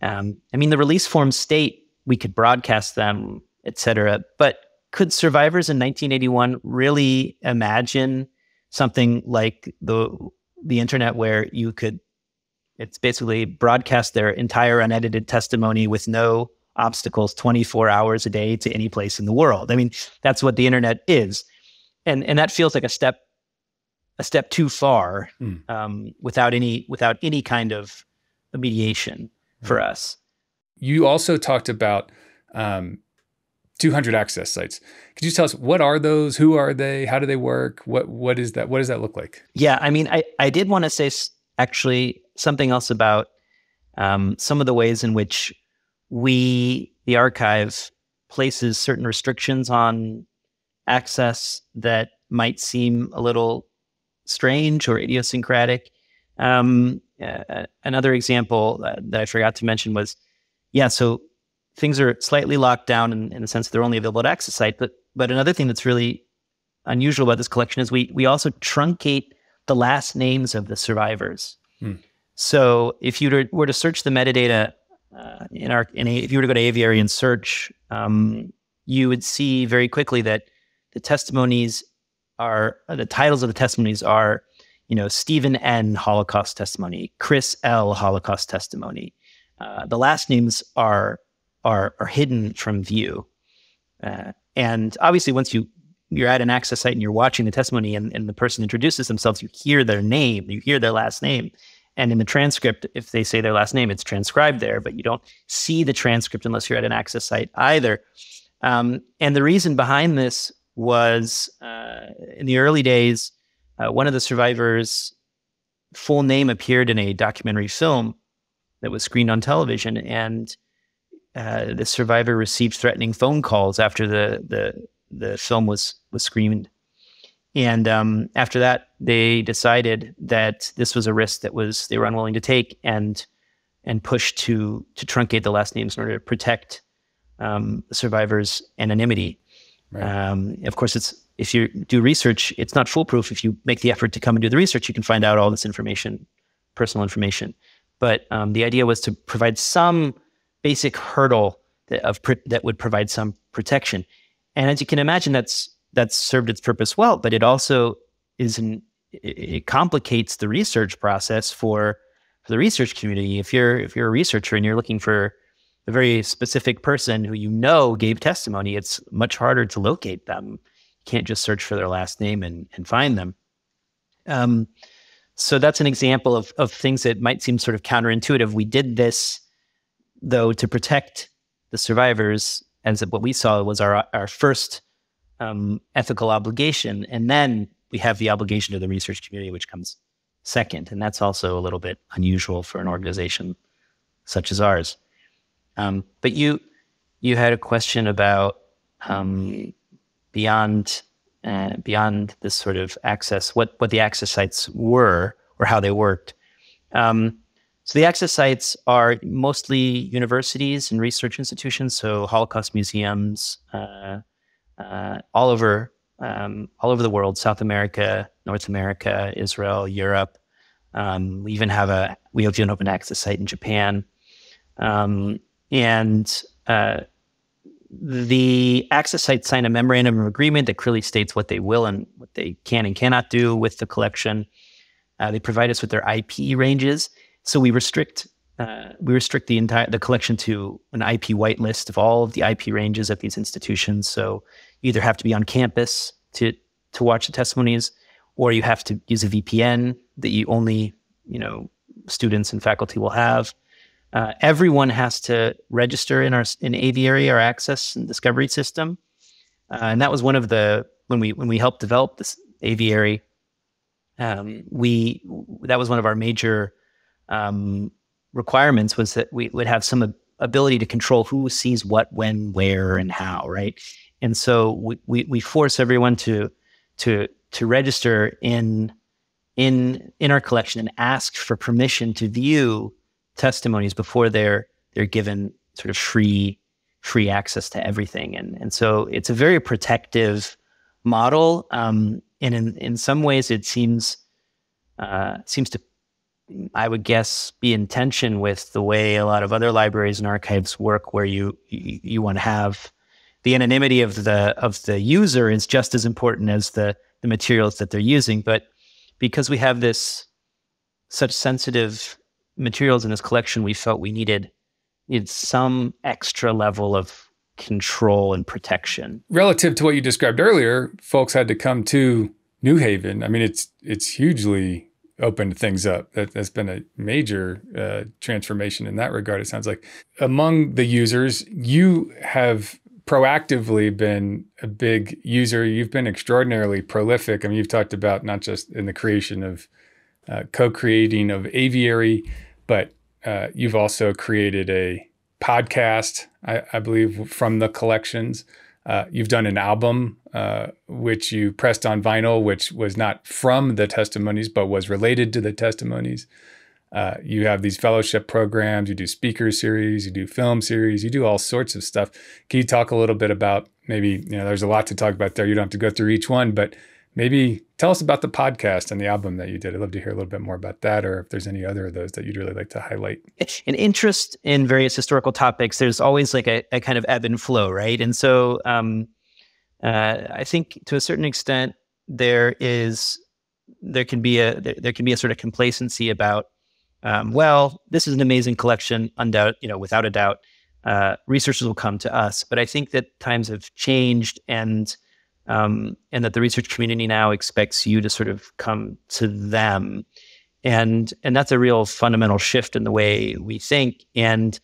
Um, I mean, the release forms state we could broadcast them, et cetera. But could survivors in 1981 really imagine something like the the internet where you could it's basically broadcast their entire unedited testimony with no obstacles 24 hours a day to any place in the world. I mean, that's what the internet is and and that feels like a step a step too far mm. um, without any without any kind of mediation for mm. us. You also talked about um, 200 access sites. Could you tell us what are those? Who are they? How do they work? What what is that? What does that look like? Yeah, I mean, I I did want to say actually something else about um, some of the ways in which we the archive places certain restrictions on access that might seem a little strange or idiosyncratic. Um, uh, another example uh, that I forgot to mention was, yeah, so things are slightly locked down in, in the sense that they're only available at access site. But but another thing that's really unusual about this collection is we we also truncate the last names of the survivors. Hmm. So if you were to search the metadata uh, in our, in a, if you were to go to Aviary and search, um, you would see very quickly that the testimonies are uh, the titles of the testimonies are, you know, Stephen N. Holocaust testimony, Chris L. Holocaust testimony. Uh, the last names are are are hidden from view, uh, and obviously once you you're at an access site and you're watching the testimony and, and the person introduces themselves, you hear their name, you hear their last name. And in the transcript, if they say their last name, it's transcribed there, but you don't see the transcript unless you're at an access site either. Um, and the reason behind this was uh, in the early days, uh, one of the survivors' full name appeared in a documentary film that was screened on television, and uh, the survivor received threatening phone calls after the the the film was was screened. And um, after that, they decided that this was a risk that was they were unwilling to take, and and push to to truncate the last names in order to protect um, the survivor's anonymity. Right. Um, of course, it's if you do research, it's not foolproof. If you make the effort to come and do the research, you can find out all this information, personal information. But um, the idea was to provide some basic hurdle that, of that would provide some protection. And as you can imagine, that's that's served its purpose well. But it also is an, it complicates the research process for for the research community. If you're if you're a researcher and you're looking for a very specific person who you know gave testimony, it's much harder to locate them. You can't just search for their last name and, and find them. Um, so that's an example of, of things that might seem sort of counterintuitive. We did this, though, to protect the survivors, as what we saw was our, our first um, ethical obligation. And then we have the obligation to the research community, which comes second. And that's also a little bit unusual for an organization such as ours. Um, but you you had a question about um, beyond uh, beyond this sort of access, what what the access sites were or how they worked. Um, so the access sites are mostly universities and research institutions, so Holocaust museums uh, uh, all over um, all over the world, South America, North America, Israel, Europe. Um, we even have a we have an open access site in Japan. And uh, the access sites sign a memorandum of agreement that clearly states what they will and what they can and cannot do with the collection. Uh, they provide us with their IP ranges, so we restrict uh, we restrict the entire the collection to an IP whitelist of all of the IP ranges at these institutions. So you either have to be on campus to to watch the testimonies, or you have to use a VPN that you only you know students and faculty will have. Uh, everyone has to register in our in Aviary, our access and discovery system, uh, and that was one of the when we when we helped develop this Aviary. Um, we that was one of our major um, requirements was that we would have some ability to control who sees what, when, where, and how, right? And so we, we, we force everyone to to to register in in in our collection and ask for permission to view testimonies before they're they're given sort of free free access to everything. And and so it's a very protective model. Um, and in in some ways it seems uh, seems to I would guess be in tension with the way a lot of other libraries and archives work where you you, you want to have the anonymity of the of the user is just as important as the the materials that they're using. But because we have this such sensitive materials in this collection, we felt we needed some extra level of control and protection. Relative to what you described earlier, folks had to come to New Haven. I mean, it's it's hugely opened things up. That, has been a major uh, transformation in that regard. It sounds like among the users, you have proactively been a big user. You've been extraordinarily prolific. I mean, you've talked about not just in the creation of uh, co-creating of Aviary, but uh, you've also created a podcast, I, I believe, from the collections. Uh, you've done an album, uh, which you pressed on vinyl, which was not from the testimonies, but was related to the testimonies. Uh, you have these fellowship programs, you do speaker series, you do film series, you do all sorts of stuff. Can you talk a little bit about maybe, you know, there's a lot to talk about there. You don't have to go through each one, but maybe Tell us about the podcast and the album that you did. I'd love to hear a little bit more about that, or if there's any other of those that you'd really like to highlight. An interest in various historical topics, there's always like a, a kind of ebb and flow, right? And so um, uh, I think to a certain extent, there is there can be a there, can be a sort of complacency about um, well, this is an amazing collection, undoubt, you know, without a doubt. Uh, researchers will come to us, but I think that times have changed, and um, and that the research community now expects you to sort of come to them, and and that's a real fundamental shift in the way we think. And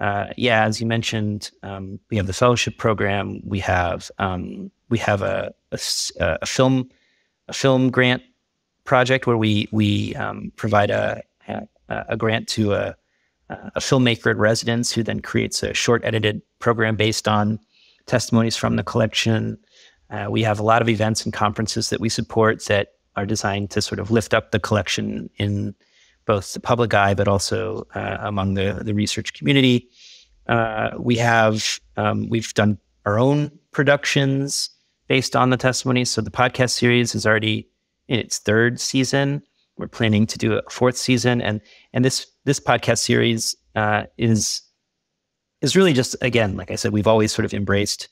uh, yeah, as you mentioned, um, we have the fellowship program. We have um, we have a, a, a, film a film grant project where we we um, provide a a grant to a a filmmaker in residence who then creates a short edited program based on testimonies from the collection. Uh, we have a lot of events and conferences that we support that are designed to sort of lift up the collection in both the public eye, but also uh, among the, the research community. Uh, we have um, we've done our own productions based on the testimonies. So the podcast series is already in its third season. We're planning to do a fourth season, and and this this podcast series uh, is is really just again, like I said, we've always sort of embraced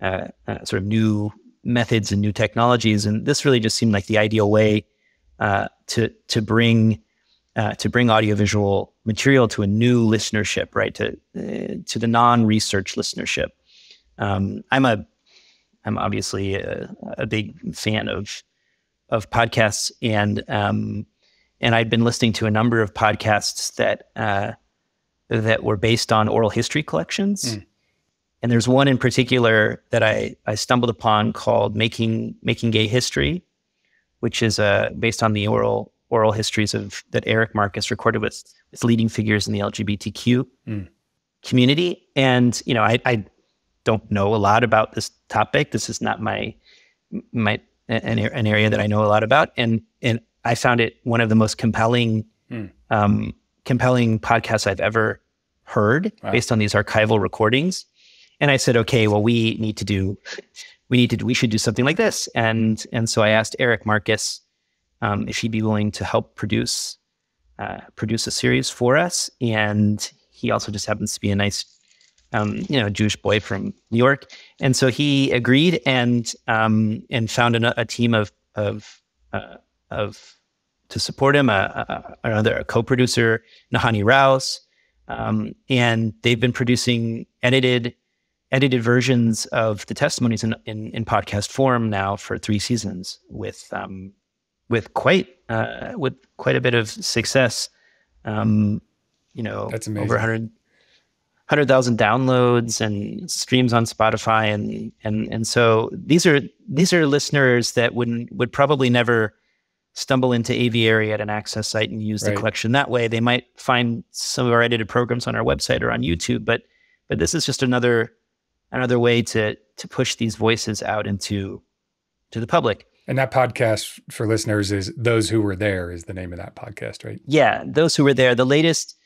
uh, uh, sort of new methods and new technologies, and this really just seemed like the ideal way uh, to to bring uh, to bring audiovisual material to a new listenership, right? To uh, to the non research listenership. Um, I'm a I'm obviously a, a, big fan of of podcasts, and um, and I'd been listening to a number of podcasts that that were based on oral history collections. Mm. And there's one in particular that I, I stumbled upon called "Making Making Gay History," which is uh, based on the oral oral histories of that Eric Marcus recorded with with leading figures in the LGBTQ mm. community. And you know, I, I don't know a lot about this topic. This is not my my an, an area that I know a lot about, and and I found it one of the most compelling mm. um, compelling podcasts I've ever heard wow. based on these archival recordings. And I said, okay, well, we need to do we need to we should do something like this. And and so I asked Eric Marcus um, if he'd be willing to help produce uh, produce a series for us. And he also just happens to be a nice um, you know, Jewish boy from New York, and so he agreed and um, and found a, a team of of uh, of to support him. Another a co-producer, Nahanni Rous, um, and they've been producing edited edited versions of the testimonies in, in, in podcast form now for three seasons with um, with quite uh, with quite a bit of success. Um, you know, That's amazing. over 100 hundred thousand downloads and streams on Spotify, and and and so these are these are listeners that would would probably never stumble into aviary at an access site and use right. the collection that way. They might find some of our edited programs on our website or on YouTube, but but this is just another another way to to push these voices out into to the public. And that podcast for listeners is those who were there is the name of that podcast, right? Yeah, those who were there. The latest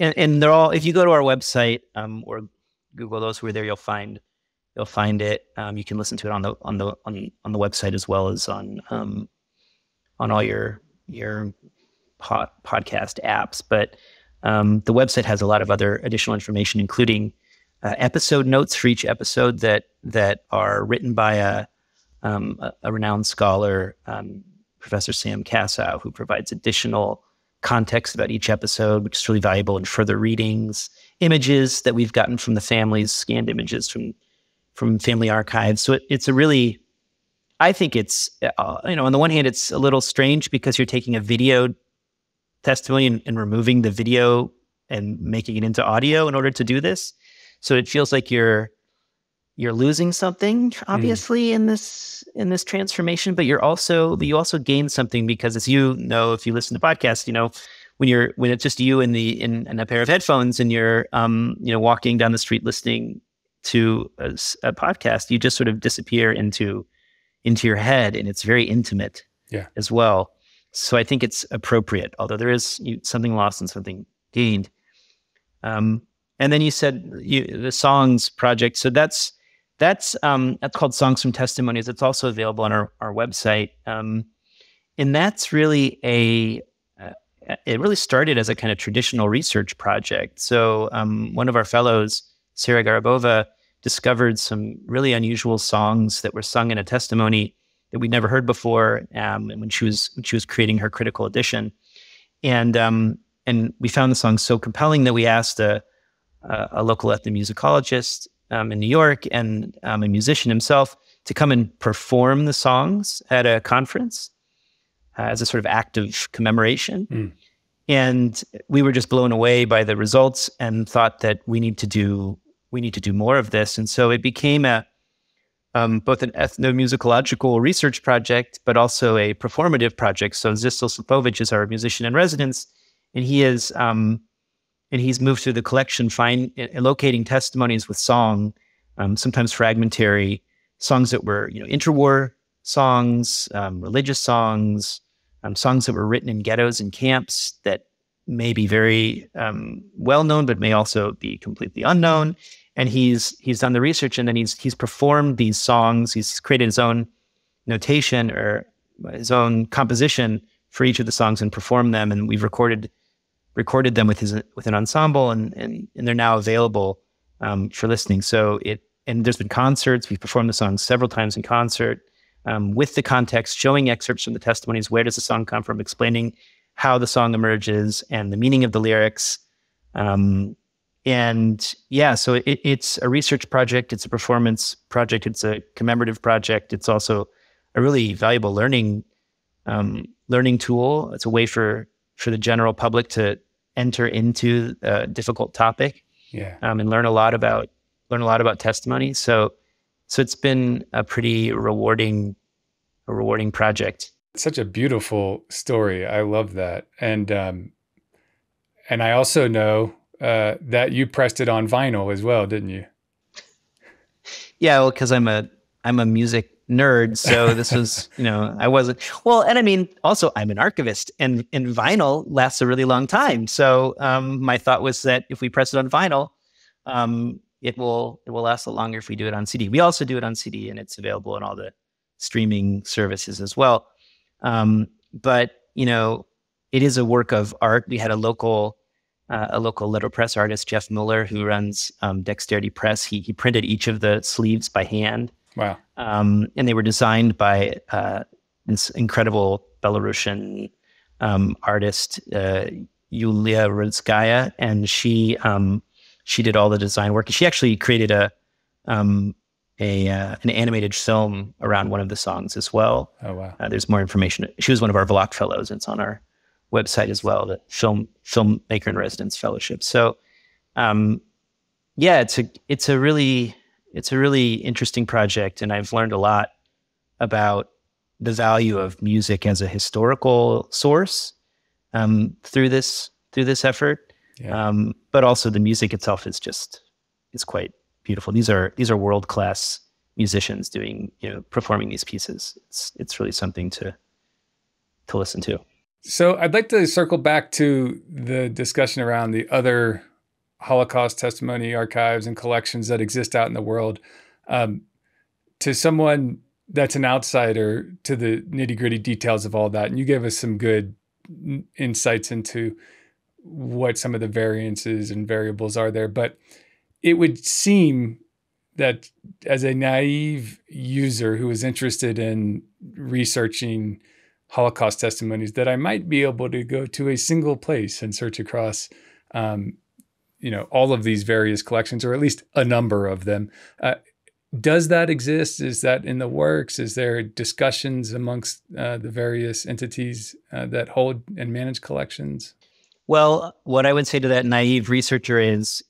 and, and, they're all if you go to our website um, or google those who Were there you'll find you'll find it um, you can listen to it on the on the on, on the website as well as on um, on all your your pod, podcast apps but um, the website has a lot of other additional information including uh, episode notes for each episode that that are written by a um, a, a, renowned scholar um, professor sam kassow who provides additional context about each episode, which is really valuable in further readings, images that we've gotten from the families, scanned images from from family archives. So it, it's a really, I think it's uh, you know on the one hand it's a little strange because you're taking a video testimony and, and removing the video and making it into audio in order to do this. So it feels like you're you're losing something hmm. obviously mm. in this in this transformation but you're also you also gain something because as you know if you listen to podcasts you know when you're when it's just you in the in, in a pair of headphones and you're um you know walking down the street listening to a, a, podcast you just sort of disappear into into your head and it's very intimate yeah as well so i think it's appropriate although there is you, something lost and something gained um and then you said you, the songs project so that's that's um, that's called Songs from Testimonies. It's also available on our, our website. Um, and that's really a uh, it really started as a kind of traditional research project. So um, one of our fellows, Sarah Garibova, discovered some really unusual songs that were sung in a testimony that we'd never heard before. Um, and when she was when she was creating her critical edition, and um, and we found the song so compelling that we asked a a, a local ethnomusicologist um, in New York and um, a musician himself to come and perform the songs at a conference uh, as a sort of act of commemoration. Mm. And we were just blown away by the results and thought that we need to do we need to do more of this. And so it became a um, both an ethnomusicological research project, but also a performative project. So Zisl Slepovitch is our musician in residence, and he is um, and he's moved through the collection, find locating testimonies with song, um, sometimes fragmentary songs that were you know interwar songs, um, religious songs, um, songs that were written in ghettos and camps that may be very um, well known, but may also be completely unknown and he's he's done the research and then he's he's performed these songs. He's created his own notation or his own composition for each of the songs and performed them. And we've recorded recorded them with his with an ensemble, and and, and they're now available um, for listening. So it and there's been concerts. We've performed the song several times in concert um, with the context, showing excerpts from the testimonies. Where does the song come from? Explaining how the song emerges and the meaning of the lyrics. Um, and yeah, so it, it's a research project, it's a performance project, it's a commemorative project. It's also a really valuable learning um, learning tool. It's a way for for the general public to enter into a difficult topic, yeah, um, and learn a lot about learn a lot about testimony. So so it's been a pretty rewarding a rewarding project. Such a beautiful story. I love that, and um, and I also know uh, that you pressed it on vinyl as well, didn't you? Yeah, well, because I'm a I'm a music nerd, so [laughs] this was you know I wasn't well, and I mean also I'm an archivist, and and vinyl lasts a really long time. So um, my thought was that if we press it on vinyl, um, it will it will last a longer if we do it on CD. We also do it on CD, and it's available in all the streaming services as well. Um, but you know, it is a work of art. We had a local uh, a local letterpress artist, Jeff Mueller, who runs um, Dexterity Press. He, he printed each of the sleeves by hand. Wow. Um, and they were designed by uh, this incredible Belarusian um, artist, uh, Yulia Ruditskaya. And she, um, she did all the design work. She actually created a, um, a uh, an animated film around one of the songs as well. Oh wow! Uh, there's more information. She was one of our Vlock fellows. It's on our website as well, the film filmmaker in residence fellowship. So, um, yeah, it's a it's a really it's a really interesting project, and I've learned a lot about the value of music as a historical source um, through this through this effort. Yeah. Um, but also the music itself is just is quite beautiful. These are these are world class musicians doing you know performing these pieces. It's it's really something to to listen to. So I'd like to circle back to the discussion around the other Holocaust testimony archives and collections that exist out in the world. Um, to someone that's an outsider to the nitty gritty details of all that, and you gave us some good insights into what some of the variances and variables are there. But it would seem that as a naive user who is interested in researching Holocaust testimonies that I might be able to go to a single place and search across, um, you know, all of these various collections, or at least a number of them. Uh, does that exist? Is that in the works? Is there discussions amongst uh, the various entities uh, that hold and manage collections? Well, what I would say to that naive researcher is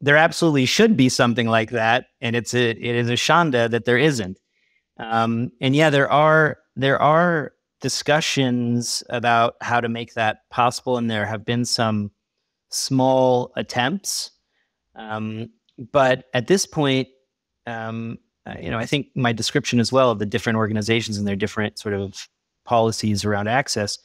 there absolutely should be something like that, and it's a it is a shanda that there isn't. Um, and yeah, there are there are discussions about how to make that possible, and there have been some small attempts. Um, but at this point, um, uh, you know, I think my description as well of the different organizations and their different sort of policies around access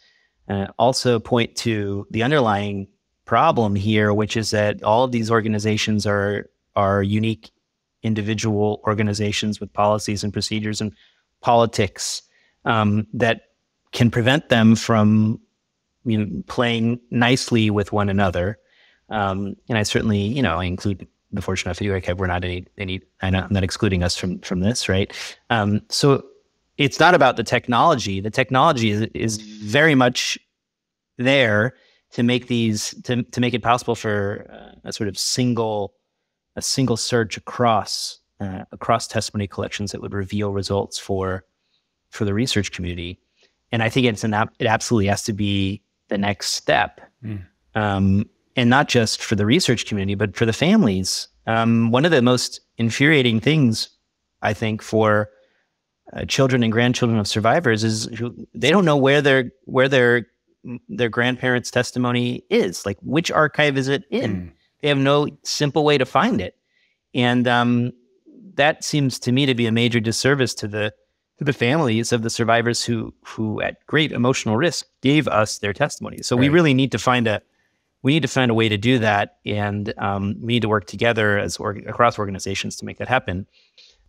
uh, also point to the underlying problem here, which is that all of these organizations are are unique individual organizations with policies and procedures and politics um, that can prevent them from you know, playing nicely with one another. Um, and I certainly, you know, I include the Fortune Video Archive. We're not any, any, I'm not, excluding us from, from this, right? Um, so it's not about the technology. The technology is, is very much there to make these, to, to make it possible for uh, a sort of single, a single search across, uh, across testimony collections that would reveal results for, for the research community. And I think it's an, it absolutely has to be the next step. Mm. Um, and not just for the research community, but for the families. Um, one of the most infuriating things, I think, for uh, children and grandchildren of survivors is they don't know where their where their their grandparents' testimony is. Like, which archive is it in? Mm. They have no simple way to find it, and um, that seems to me to be a major disservice to the to the families of the survivors who who at great emotional risk gave us their testimony. So right. we really need to find a we need to find a way to do that, and um, we need to work together as or, across organizations to make that happen.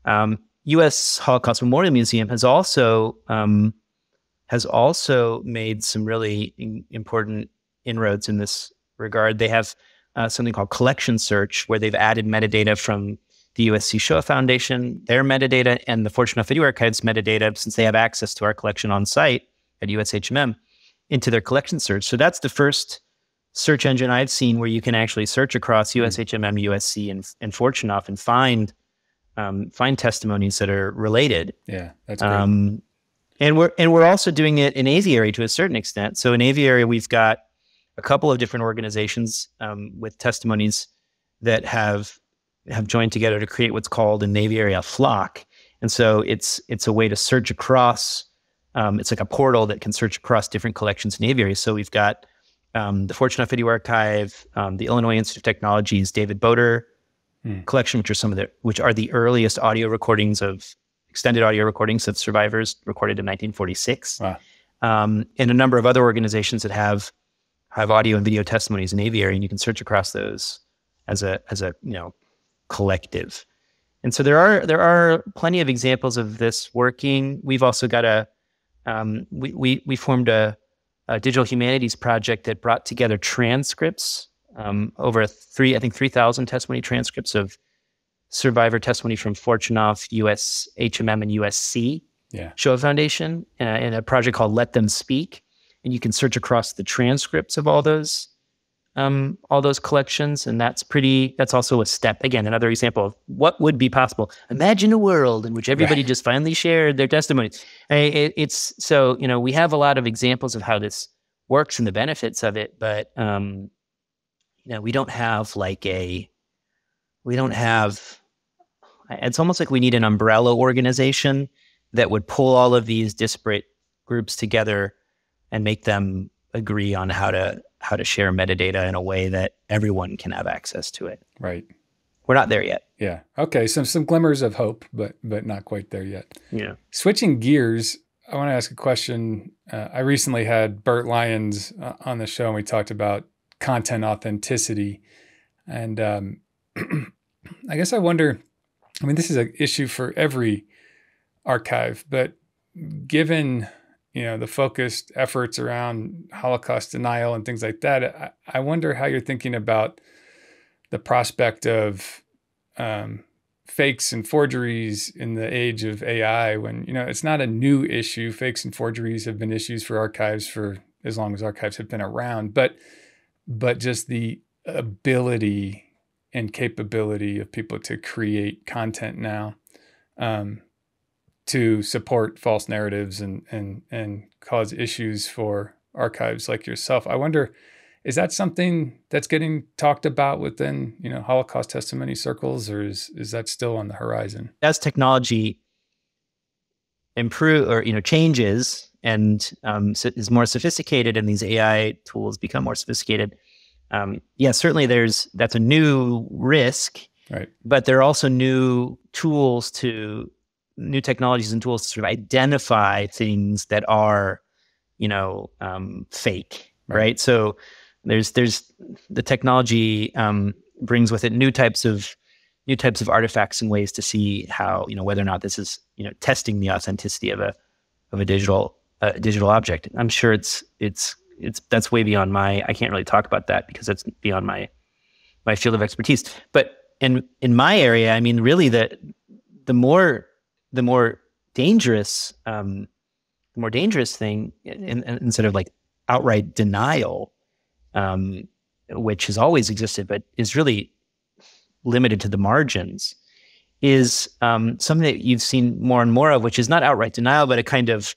Um, U.S. Holocaust Memorial Museum has also um, has also made some really in, important inroads in this regard. They have uh, something called Collection Search, where they've added metadata from the USC Shoah Foundation, their metadata, and the Fortunoff Video Archives metadata, since they have access to our collection on site at USHMM, into their collection search. So that's the first search engine I've seen where you can actually search across USHMM, hmm. USC, and, and Fortunoff and find um, find testimonies that are related. Yeah, that's great. Um, and we're and we're also doing it in aviary to a certain extent. So in aviary, we've got a couple of different organizations um, with testimonies that have have joined together to create what's called in Aviary flock. And so it's it's a way to search across. Um, it's like a portal that can search across different collections in aviary. So we've got um, the Fortunoff Video Archive, um, the Illinois Institute of Technology's David Boder hmm. collection, which are some of the which are the earliest audio recordings of extended audio recordings of survivors recorded in 1946, wow. um, and a number of other organizations that have have audio and video testimonies in aviary, and you can search across those as a as a you know collective. And so there are there are plenty of examples of this working. We've also got a um, we, we we formed a a digital humanities project that brought together transcripts, um, over three, I think 3,000 testimony transcripts of survivor testimony from Fortunoff, US, HMM, and USC yeah. Shoah Foundation uh, in a project called Let Them Speak. And you can search across the transcripts of all those um, all those collections, and that's pretty. That's also a step. Again, another example of what would be possible. Imagine a world in which everybody right. just finally shared their testimonies. It, it's so you know we have a lot of examples of how this works and the benefits of it, but um, you know we don't have like a we don't have. It's almost like we need an umbrella organization that would pull all of these disparate groups together and make them agree on how to how to share metadata in a way that everyone can have access to it. Right. We're not there yet. Yeah. Okay. Some some glimmers of hope, but but not quite there yet. Yeah. Switching gears, I want to ask a question. Uh, I recently had Bert Lyons uh, on the show, and we talked about content authenticity. And um, [clears throat] I guess I wonder. I mean, this is an issue for every archive, but given you know the focused efforts around Holocaust denial and things like that. I, I wonder how you're thinking about the prospect of um, fakes and forgeries in the age of AI. When you know it's not a new issue. Fakes and forgeries have been issues for archives for as long as archives have been around, but but just the ability and capability of people to create content now um, to support false narratives and and and cause issues for archives like yourself. I wonder, is that something that's getting talked about within you know Holocaust testimony circles, or is is that still on the horizon? As technology improve or you know changes and um, is more sophisticated, and these AI tools become more sophisticated. Um, yeah, certainly there's that's a new risk, right? But there are also new tools to new technologies and tools to sort of identify things that are, you know, um, fake, right. right. So there's there's the technology um, brings with it new types of new types of artifacts and ways to see how you know whether or not this is you know testing the authenticity of a of a digital a digital object. I'm sure it's it's it's that's way beyond my. I can't really talk about that because that's beyond my my field of expertise. But in in my area, I mean, really, the the more the more dangerous um, the more dangerous thing in, in, instead of like outright denial, um, which has always existed but is really limited to the margins, is um, something that you've seen more and more of, which is not outright denial, but a kind of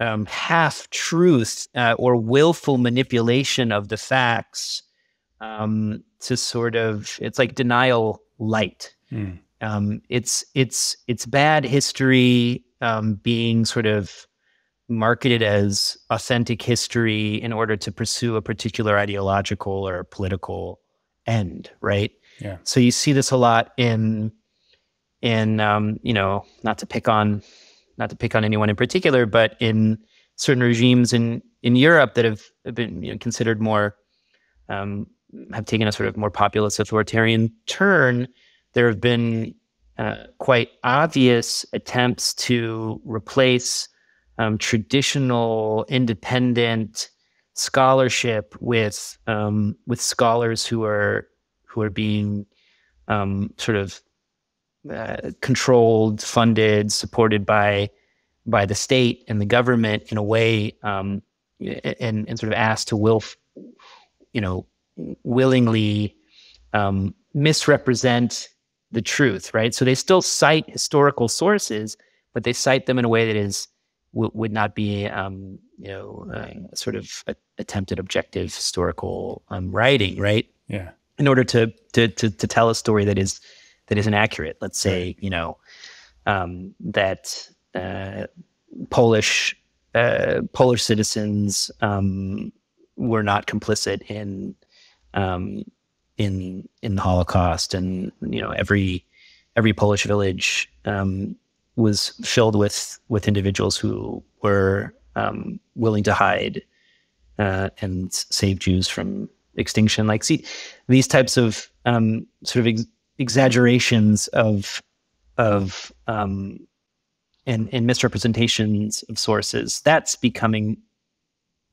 um, half truth uh, or willful manipulation of the facts um, to sort of it's like denial light. Mm. Um, it's it's it's bad history um, being sort of marketed as authentic history in order to pursue a particular ideological or political end, right? Yeah. So you see this a lot in in um, you know not to pick on not to pick on anyone in particular, but in certain regimes in in Europe that have, been you know, considered more um, have taken a sort of more populist authoritarian turn. There have been uh, quite obvious attempts to replace um, traditional independent scholarship with um, with scholars who are who are being um, sort of uh, controlled, funded, supported by by the state and the government in a way, um, and, and sort of asked to will, you know, willingly um, misrepresent the truth, right? So they still cite historical sources, but they cite them in a way that is w- would not be, um, you know, uh, sort of a, attempted objective historical um, writing, right? Yeah. In order to, to to to tell a story that is that is inaccurate. Let's say, right. you know, um, that uh, Polish uh, Polish citizens um, were not complicit in um, in in the Holocaust, and you know every every Polish village um, was filled with with individuals who were um, willing to hide uh, and save Jews from extinction. Like, see, these types of um, sort of ex- exaggerations of of um, and, and misrepresentations of sources. That's becoming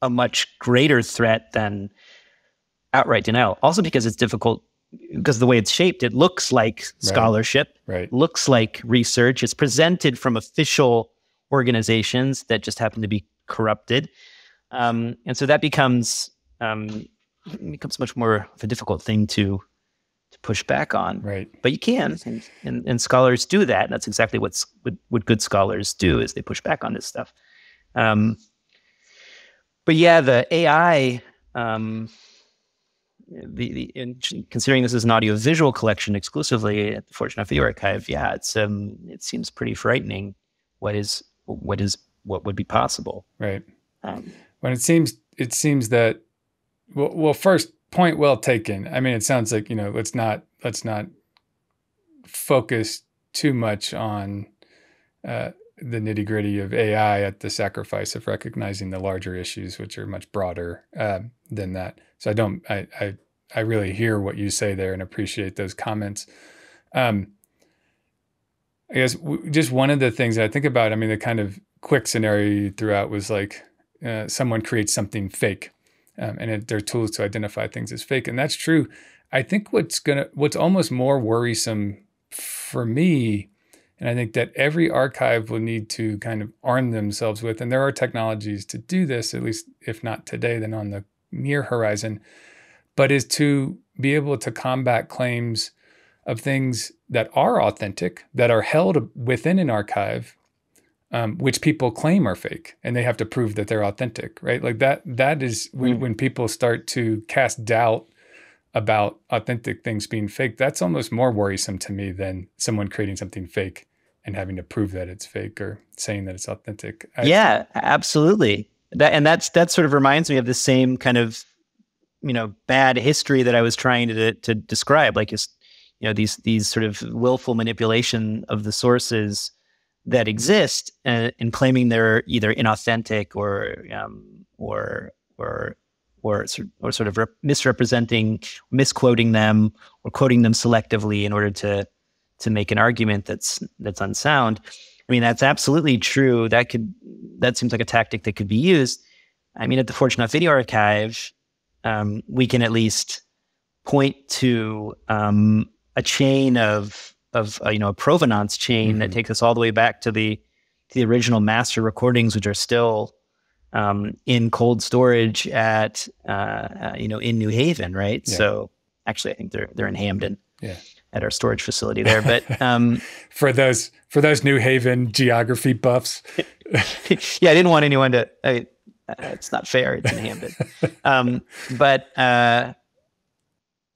a much greater threat than outright denial. Also because it's difficult because the way it's shaped, it looks like scholarship, right. right. looks like research. It's presented from official organizations that just happen to be corrupted, um, and so that becomes um, becomes much more of a difficult thing to to push back on. Right. But you can, and, and, and scholars do that. And that's exactly what's what, what good scholars do is they push back on this stuff. Um, but yeah, the AI, um, the, the in, considering this is an audio visual collection exclusively at the Fortunoff Video Archive, yeah, it's um, it seems pretty frightening. What is what is what would be possible? Right. Um, when it seems it seems that well, well, first point well taken. I mean, it sounds like you know let's not let's not focus too much on uh, the nitty gritty of AI at the sacrifice of recognizing the larger issues, which are much broader uh, than that. So I don't I, I I really hear what you say there and appreciate those comments. Um, I guess w- just one of the things I think about, I mean, the kind of quick scenario you threw out was like uh, someone creates something fake um, and it, they're tools to identify things as fake, and that's true. I think what's gonna what's almost more worrisome for me, and I think that every archive will need to kind of arm themselves with, and there are technologies to do this, at least if not today, then on the near horizon, but is to be able to combat claims of things that are authentic, that are held within an archive, um, which people claim are fake and they have to prove that they're authentic right like that that is when, mm. when people start to cast doubt about authentic things being fake that's almost more worrisome to me than someone creating something fake and having to prove that it's fake or saying that it's authentic. I, yeah absolutely. That and that's that sort of reminds me of the same kind of you know bad history that i was trying to to describe like is you know these these sort of willful manipulation of the sources that exist uh, in claiming they're either inauthentic or um, or or or or sort of rep- misrepresenting, misquoting them, or quoting them selectively in order to to make an argument that's that's unsound. I mean, that's absolutely true. That could that seems like a tactic that could be used. I mean, at the Fortunoff Video Archive, um, we can at least point to um, a chain of of uh, you know a provenance chain mm-hmm. that takes us all the way back to the to the original master recordings, which are still um, in cold storage at uh, uh, you know in New Haven, right? Yeah. So actually, I think they're they're in Hamden. Yeah. At our storage facility there, but [laughs] um, for those for those New Haven geography buffs, [laughs] yeah, I didn't want anyone to. I, uh, it's not fair. It's in Hamden, um, but uh,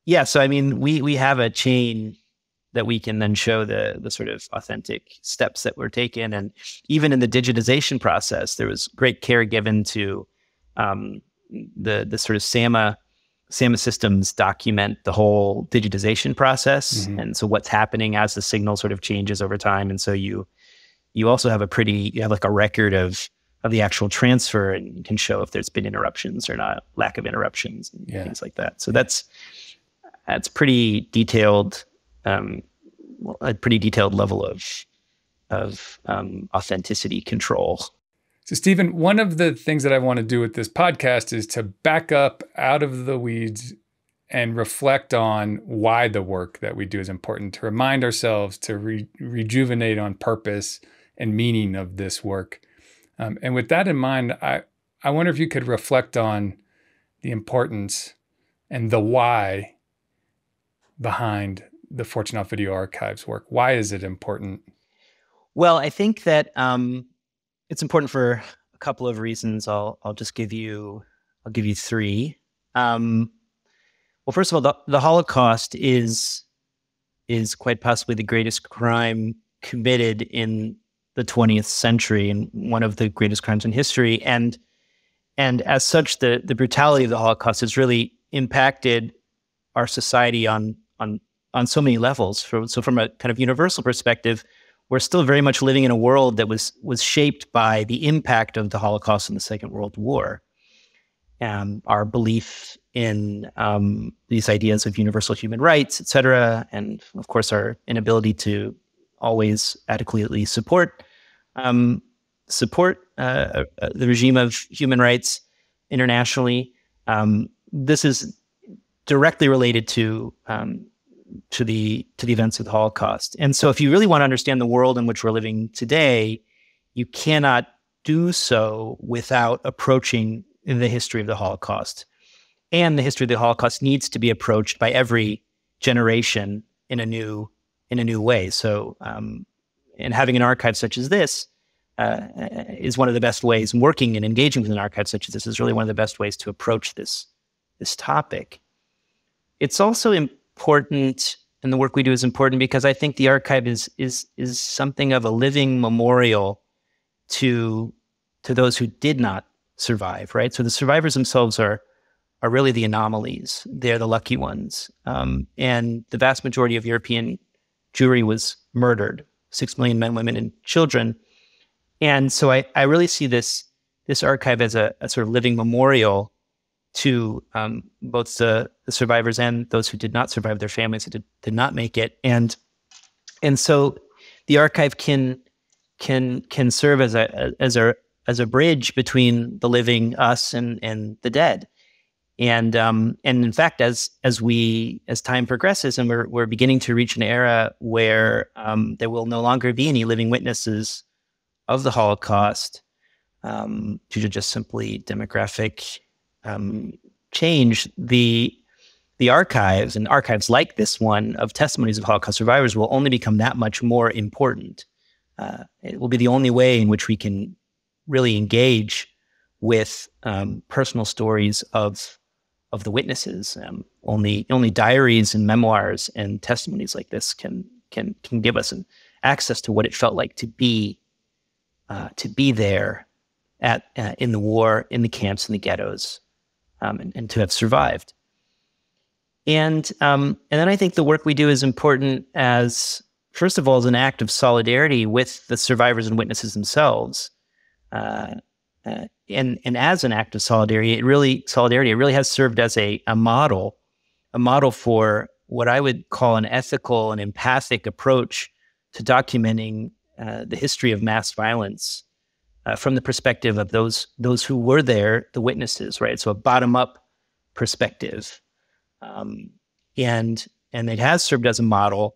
yeah. So I mean, we we have a chain that we can then show the the sort of authentic steps that were taken. And even in the digitization process, there was great care given to um, the the sort of SAMMA SAMMA systems document the whole digitization process, mm-hmm. and so what's happening as the signal sort of changes over time. And so you you also have a pretty you have like a record of of the actual transfer and can show if there's been interruptions or not, lack of interruptions and yeah. things like that. So that's that's pretty detailed um, a pretty detailed level of of um, authenticity control. So, Stephen, one of the things that I want to do with this podcast is to back up out of the weeds and reflect on why the work that we do is important, to remind ourselves to re- rejuvenate on purpose and meaning of this work. Um, and with that in mind, I, I wonder if you could reflect on the importance and the why behind the Fortune Fortunoff Video Archives work? Why is it important? Well, I think that um, it's important for a couple of reasons. I'll I'll just give you I'll give you three. Um, well, first of all, the, the Holocaust is is quite possibly the greatest crime committed in the 20th century and one of the greatest crimes in history. And and as such, the the brutality of the Holocaust has really impacted our society on on on so many levels. so from a kind of universal perspective, we're still very much living in a world that was was shaped by the impact of the Holocaust and the Second World War. Um, our belief in um, these ideas of universal human rights, et cetera, and of course our inability to always adequately support um, support uh, uh the regime of human rights internationally. Um, this is directly related to um, to the to the events of the Holocaust. And so if you really want to understand the world in which we're living today, you cannot do so without approaching the history of the Holocaust. And the history of the Holocaust needs to be approached by every generation in a new in a new way. So, um, and having an archive such as this uh, is one of the best ways. Working and engaging with an archive such as this is really one of the best ways to approach this this topic. It's also important and the work we do is important because I think the archive is is is something of a living memorial to to those who did not survive, right? So the survivors themselves are are really the anomalies. They're the lucky ones. Um, and the vast majority of European Jewry was murdered, six million men, women, and children. And so I, I really see this this archive as a, a sort of living memorial to um, both the, the, survivors and those who did not survive, their families who did, did not make it, and and so the archive can can can serve as a as a as a bridge between the living, us, and and the dead. And um, and in fact, as as we as time progresses, and we're we're beginning to reach an era where um, there will no longer be any living witnesses of the Holocaust um, due to just simply demographic um, change, the the archives and archives like this one of testimonies of Holocaust survivors will only become that much more important. Uh, it will be the only way in which we can really engage with um, personal stories of of the witnesses. Um, only only diaries and memoirs and testimonies like this can can can give us an access to what it felt like to be uh, to be there at uh, in the war, in the camps, in the ghettos, um, and, and, to have survived. And um, and then I think the work we do is important as first of all as an act of solidarity with the survivors and witnesses themselves, uh, uh, and and as an act of solidarity, it really solidarity it really has served as a a model, a model for what I would call an ethical and empathic approach to documenting uh, the history of mass violence uh, from the perspective of those those who were there, the witnesses, right? So a bottom up perspective, um, and and it has served as a model,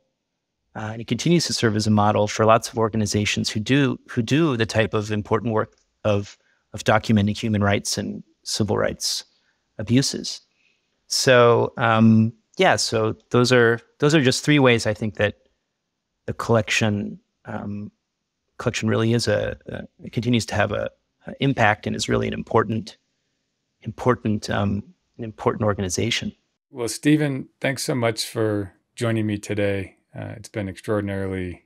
uh, and it continues to serve as a model for lots of organizations who do who do the type of important work of of documenting human rights and civil rights abuses. So um, yeah, so those are those are just three ways I think that the collection um, collection really is a, a continues to have a, a, impact and is really an important important um, an important organization. Well, Stephen, thanks so much for joining me today. Uh, it's been extraordinarily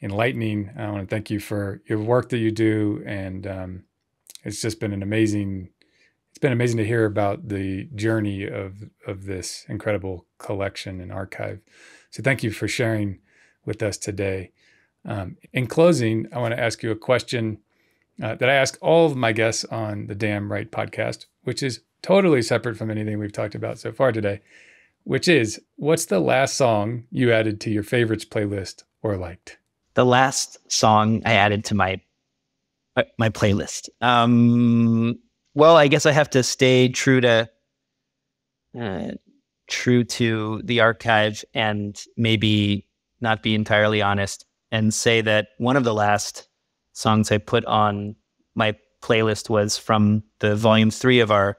enlightening. I want to thank you for your work that you do, and um, it's just been an amazing. It's been amazing to hear about the journey of of this incredible collection and archive. So, thank you for sharing with us today. Um, in closing, I want to ask you a question uh, that I ask all of my guests on the DAM Right podcast, which is totally separate from anything we've talked about so far today, which is what's the last song you added to your favorites playlist or liked? The last song I added to my uh, my playlist. Um, well, I guess I have to stay true to uh, true to the archive and maybe not be entirely honest and say that one of the last songs I put on my playlist was from the volume three of our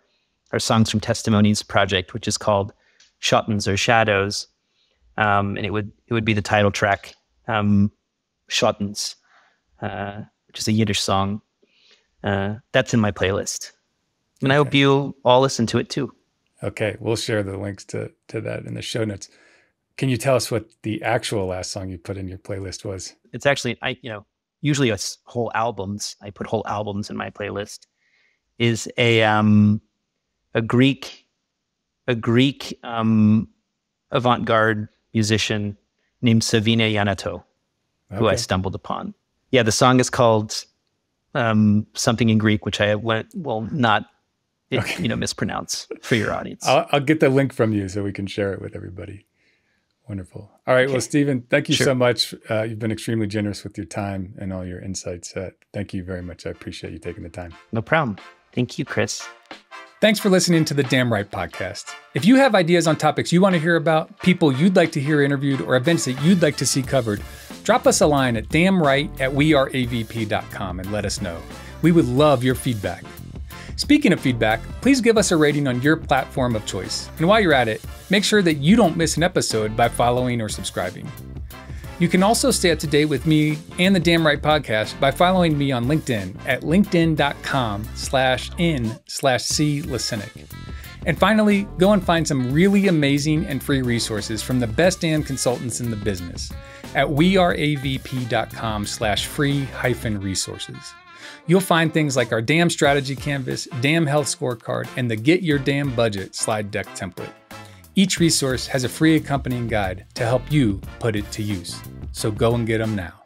our songs from testimonies project, which is called Shotns or Shadows, um, and it would it would be the title track, um, uh, which is a Yiddish song. Uh, that's in my playlist, and okay. I hope you all listen to it too. Okay, we'll share the links to to that in the show notes. Can you tell us what the actual last song you put in your playlist was? It's actually I you know usually it's whole albums. I put whole albums in my playlist. Is a um a Greek a Greek um avant-garde musician named Savina Yannatou, okay. who I stumbled upon. Yeah, the song is called um, something in Greek, which I went will not okay. you know mispronounce for your audience. I'll, I'll, get the link from you so we can share it with everybody. Wonderful. All right. Okay. Well, Stephen, thank you sure. so much. Uh, you've been extremely generous with your time and all your insights. Uh, thank you very much. I appreciate you taking the time. No problem. Thank you, Chris. Thanks for listening to the DAM Right podcast. If you have ideas on topics you want to hear about, people you'd like to hear interviewed, or events that you'd like to see covered, drop us a line at damnright at weareavp.com and let us know. We would love your feedback. Speaking of feedback, please give us a rating on your platform of choice. And while you're at it, make sure that you don't miss an episode by following or subscribing. You can also stay up to date with me and the DAM Right podcast by following me on LinkedIn at linkedin.com slash in slash C And finally, go and find some really amazing and free resources from the best damn consultants in the business at weareavp.com slash free hyphen resources. You'll find things like our DAM Strategy Canvas, DAM Health Scorecard, and the Get Your DAM Budget slide deck template. Each resource has a free accompanying guide to help you put it to use. So go and get them now.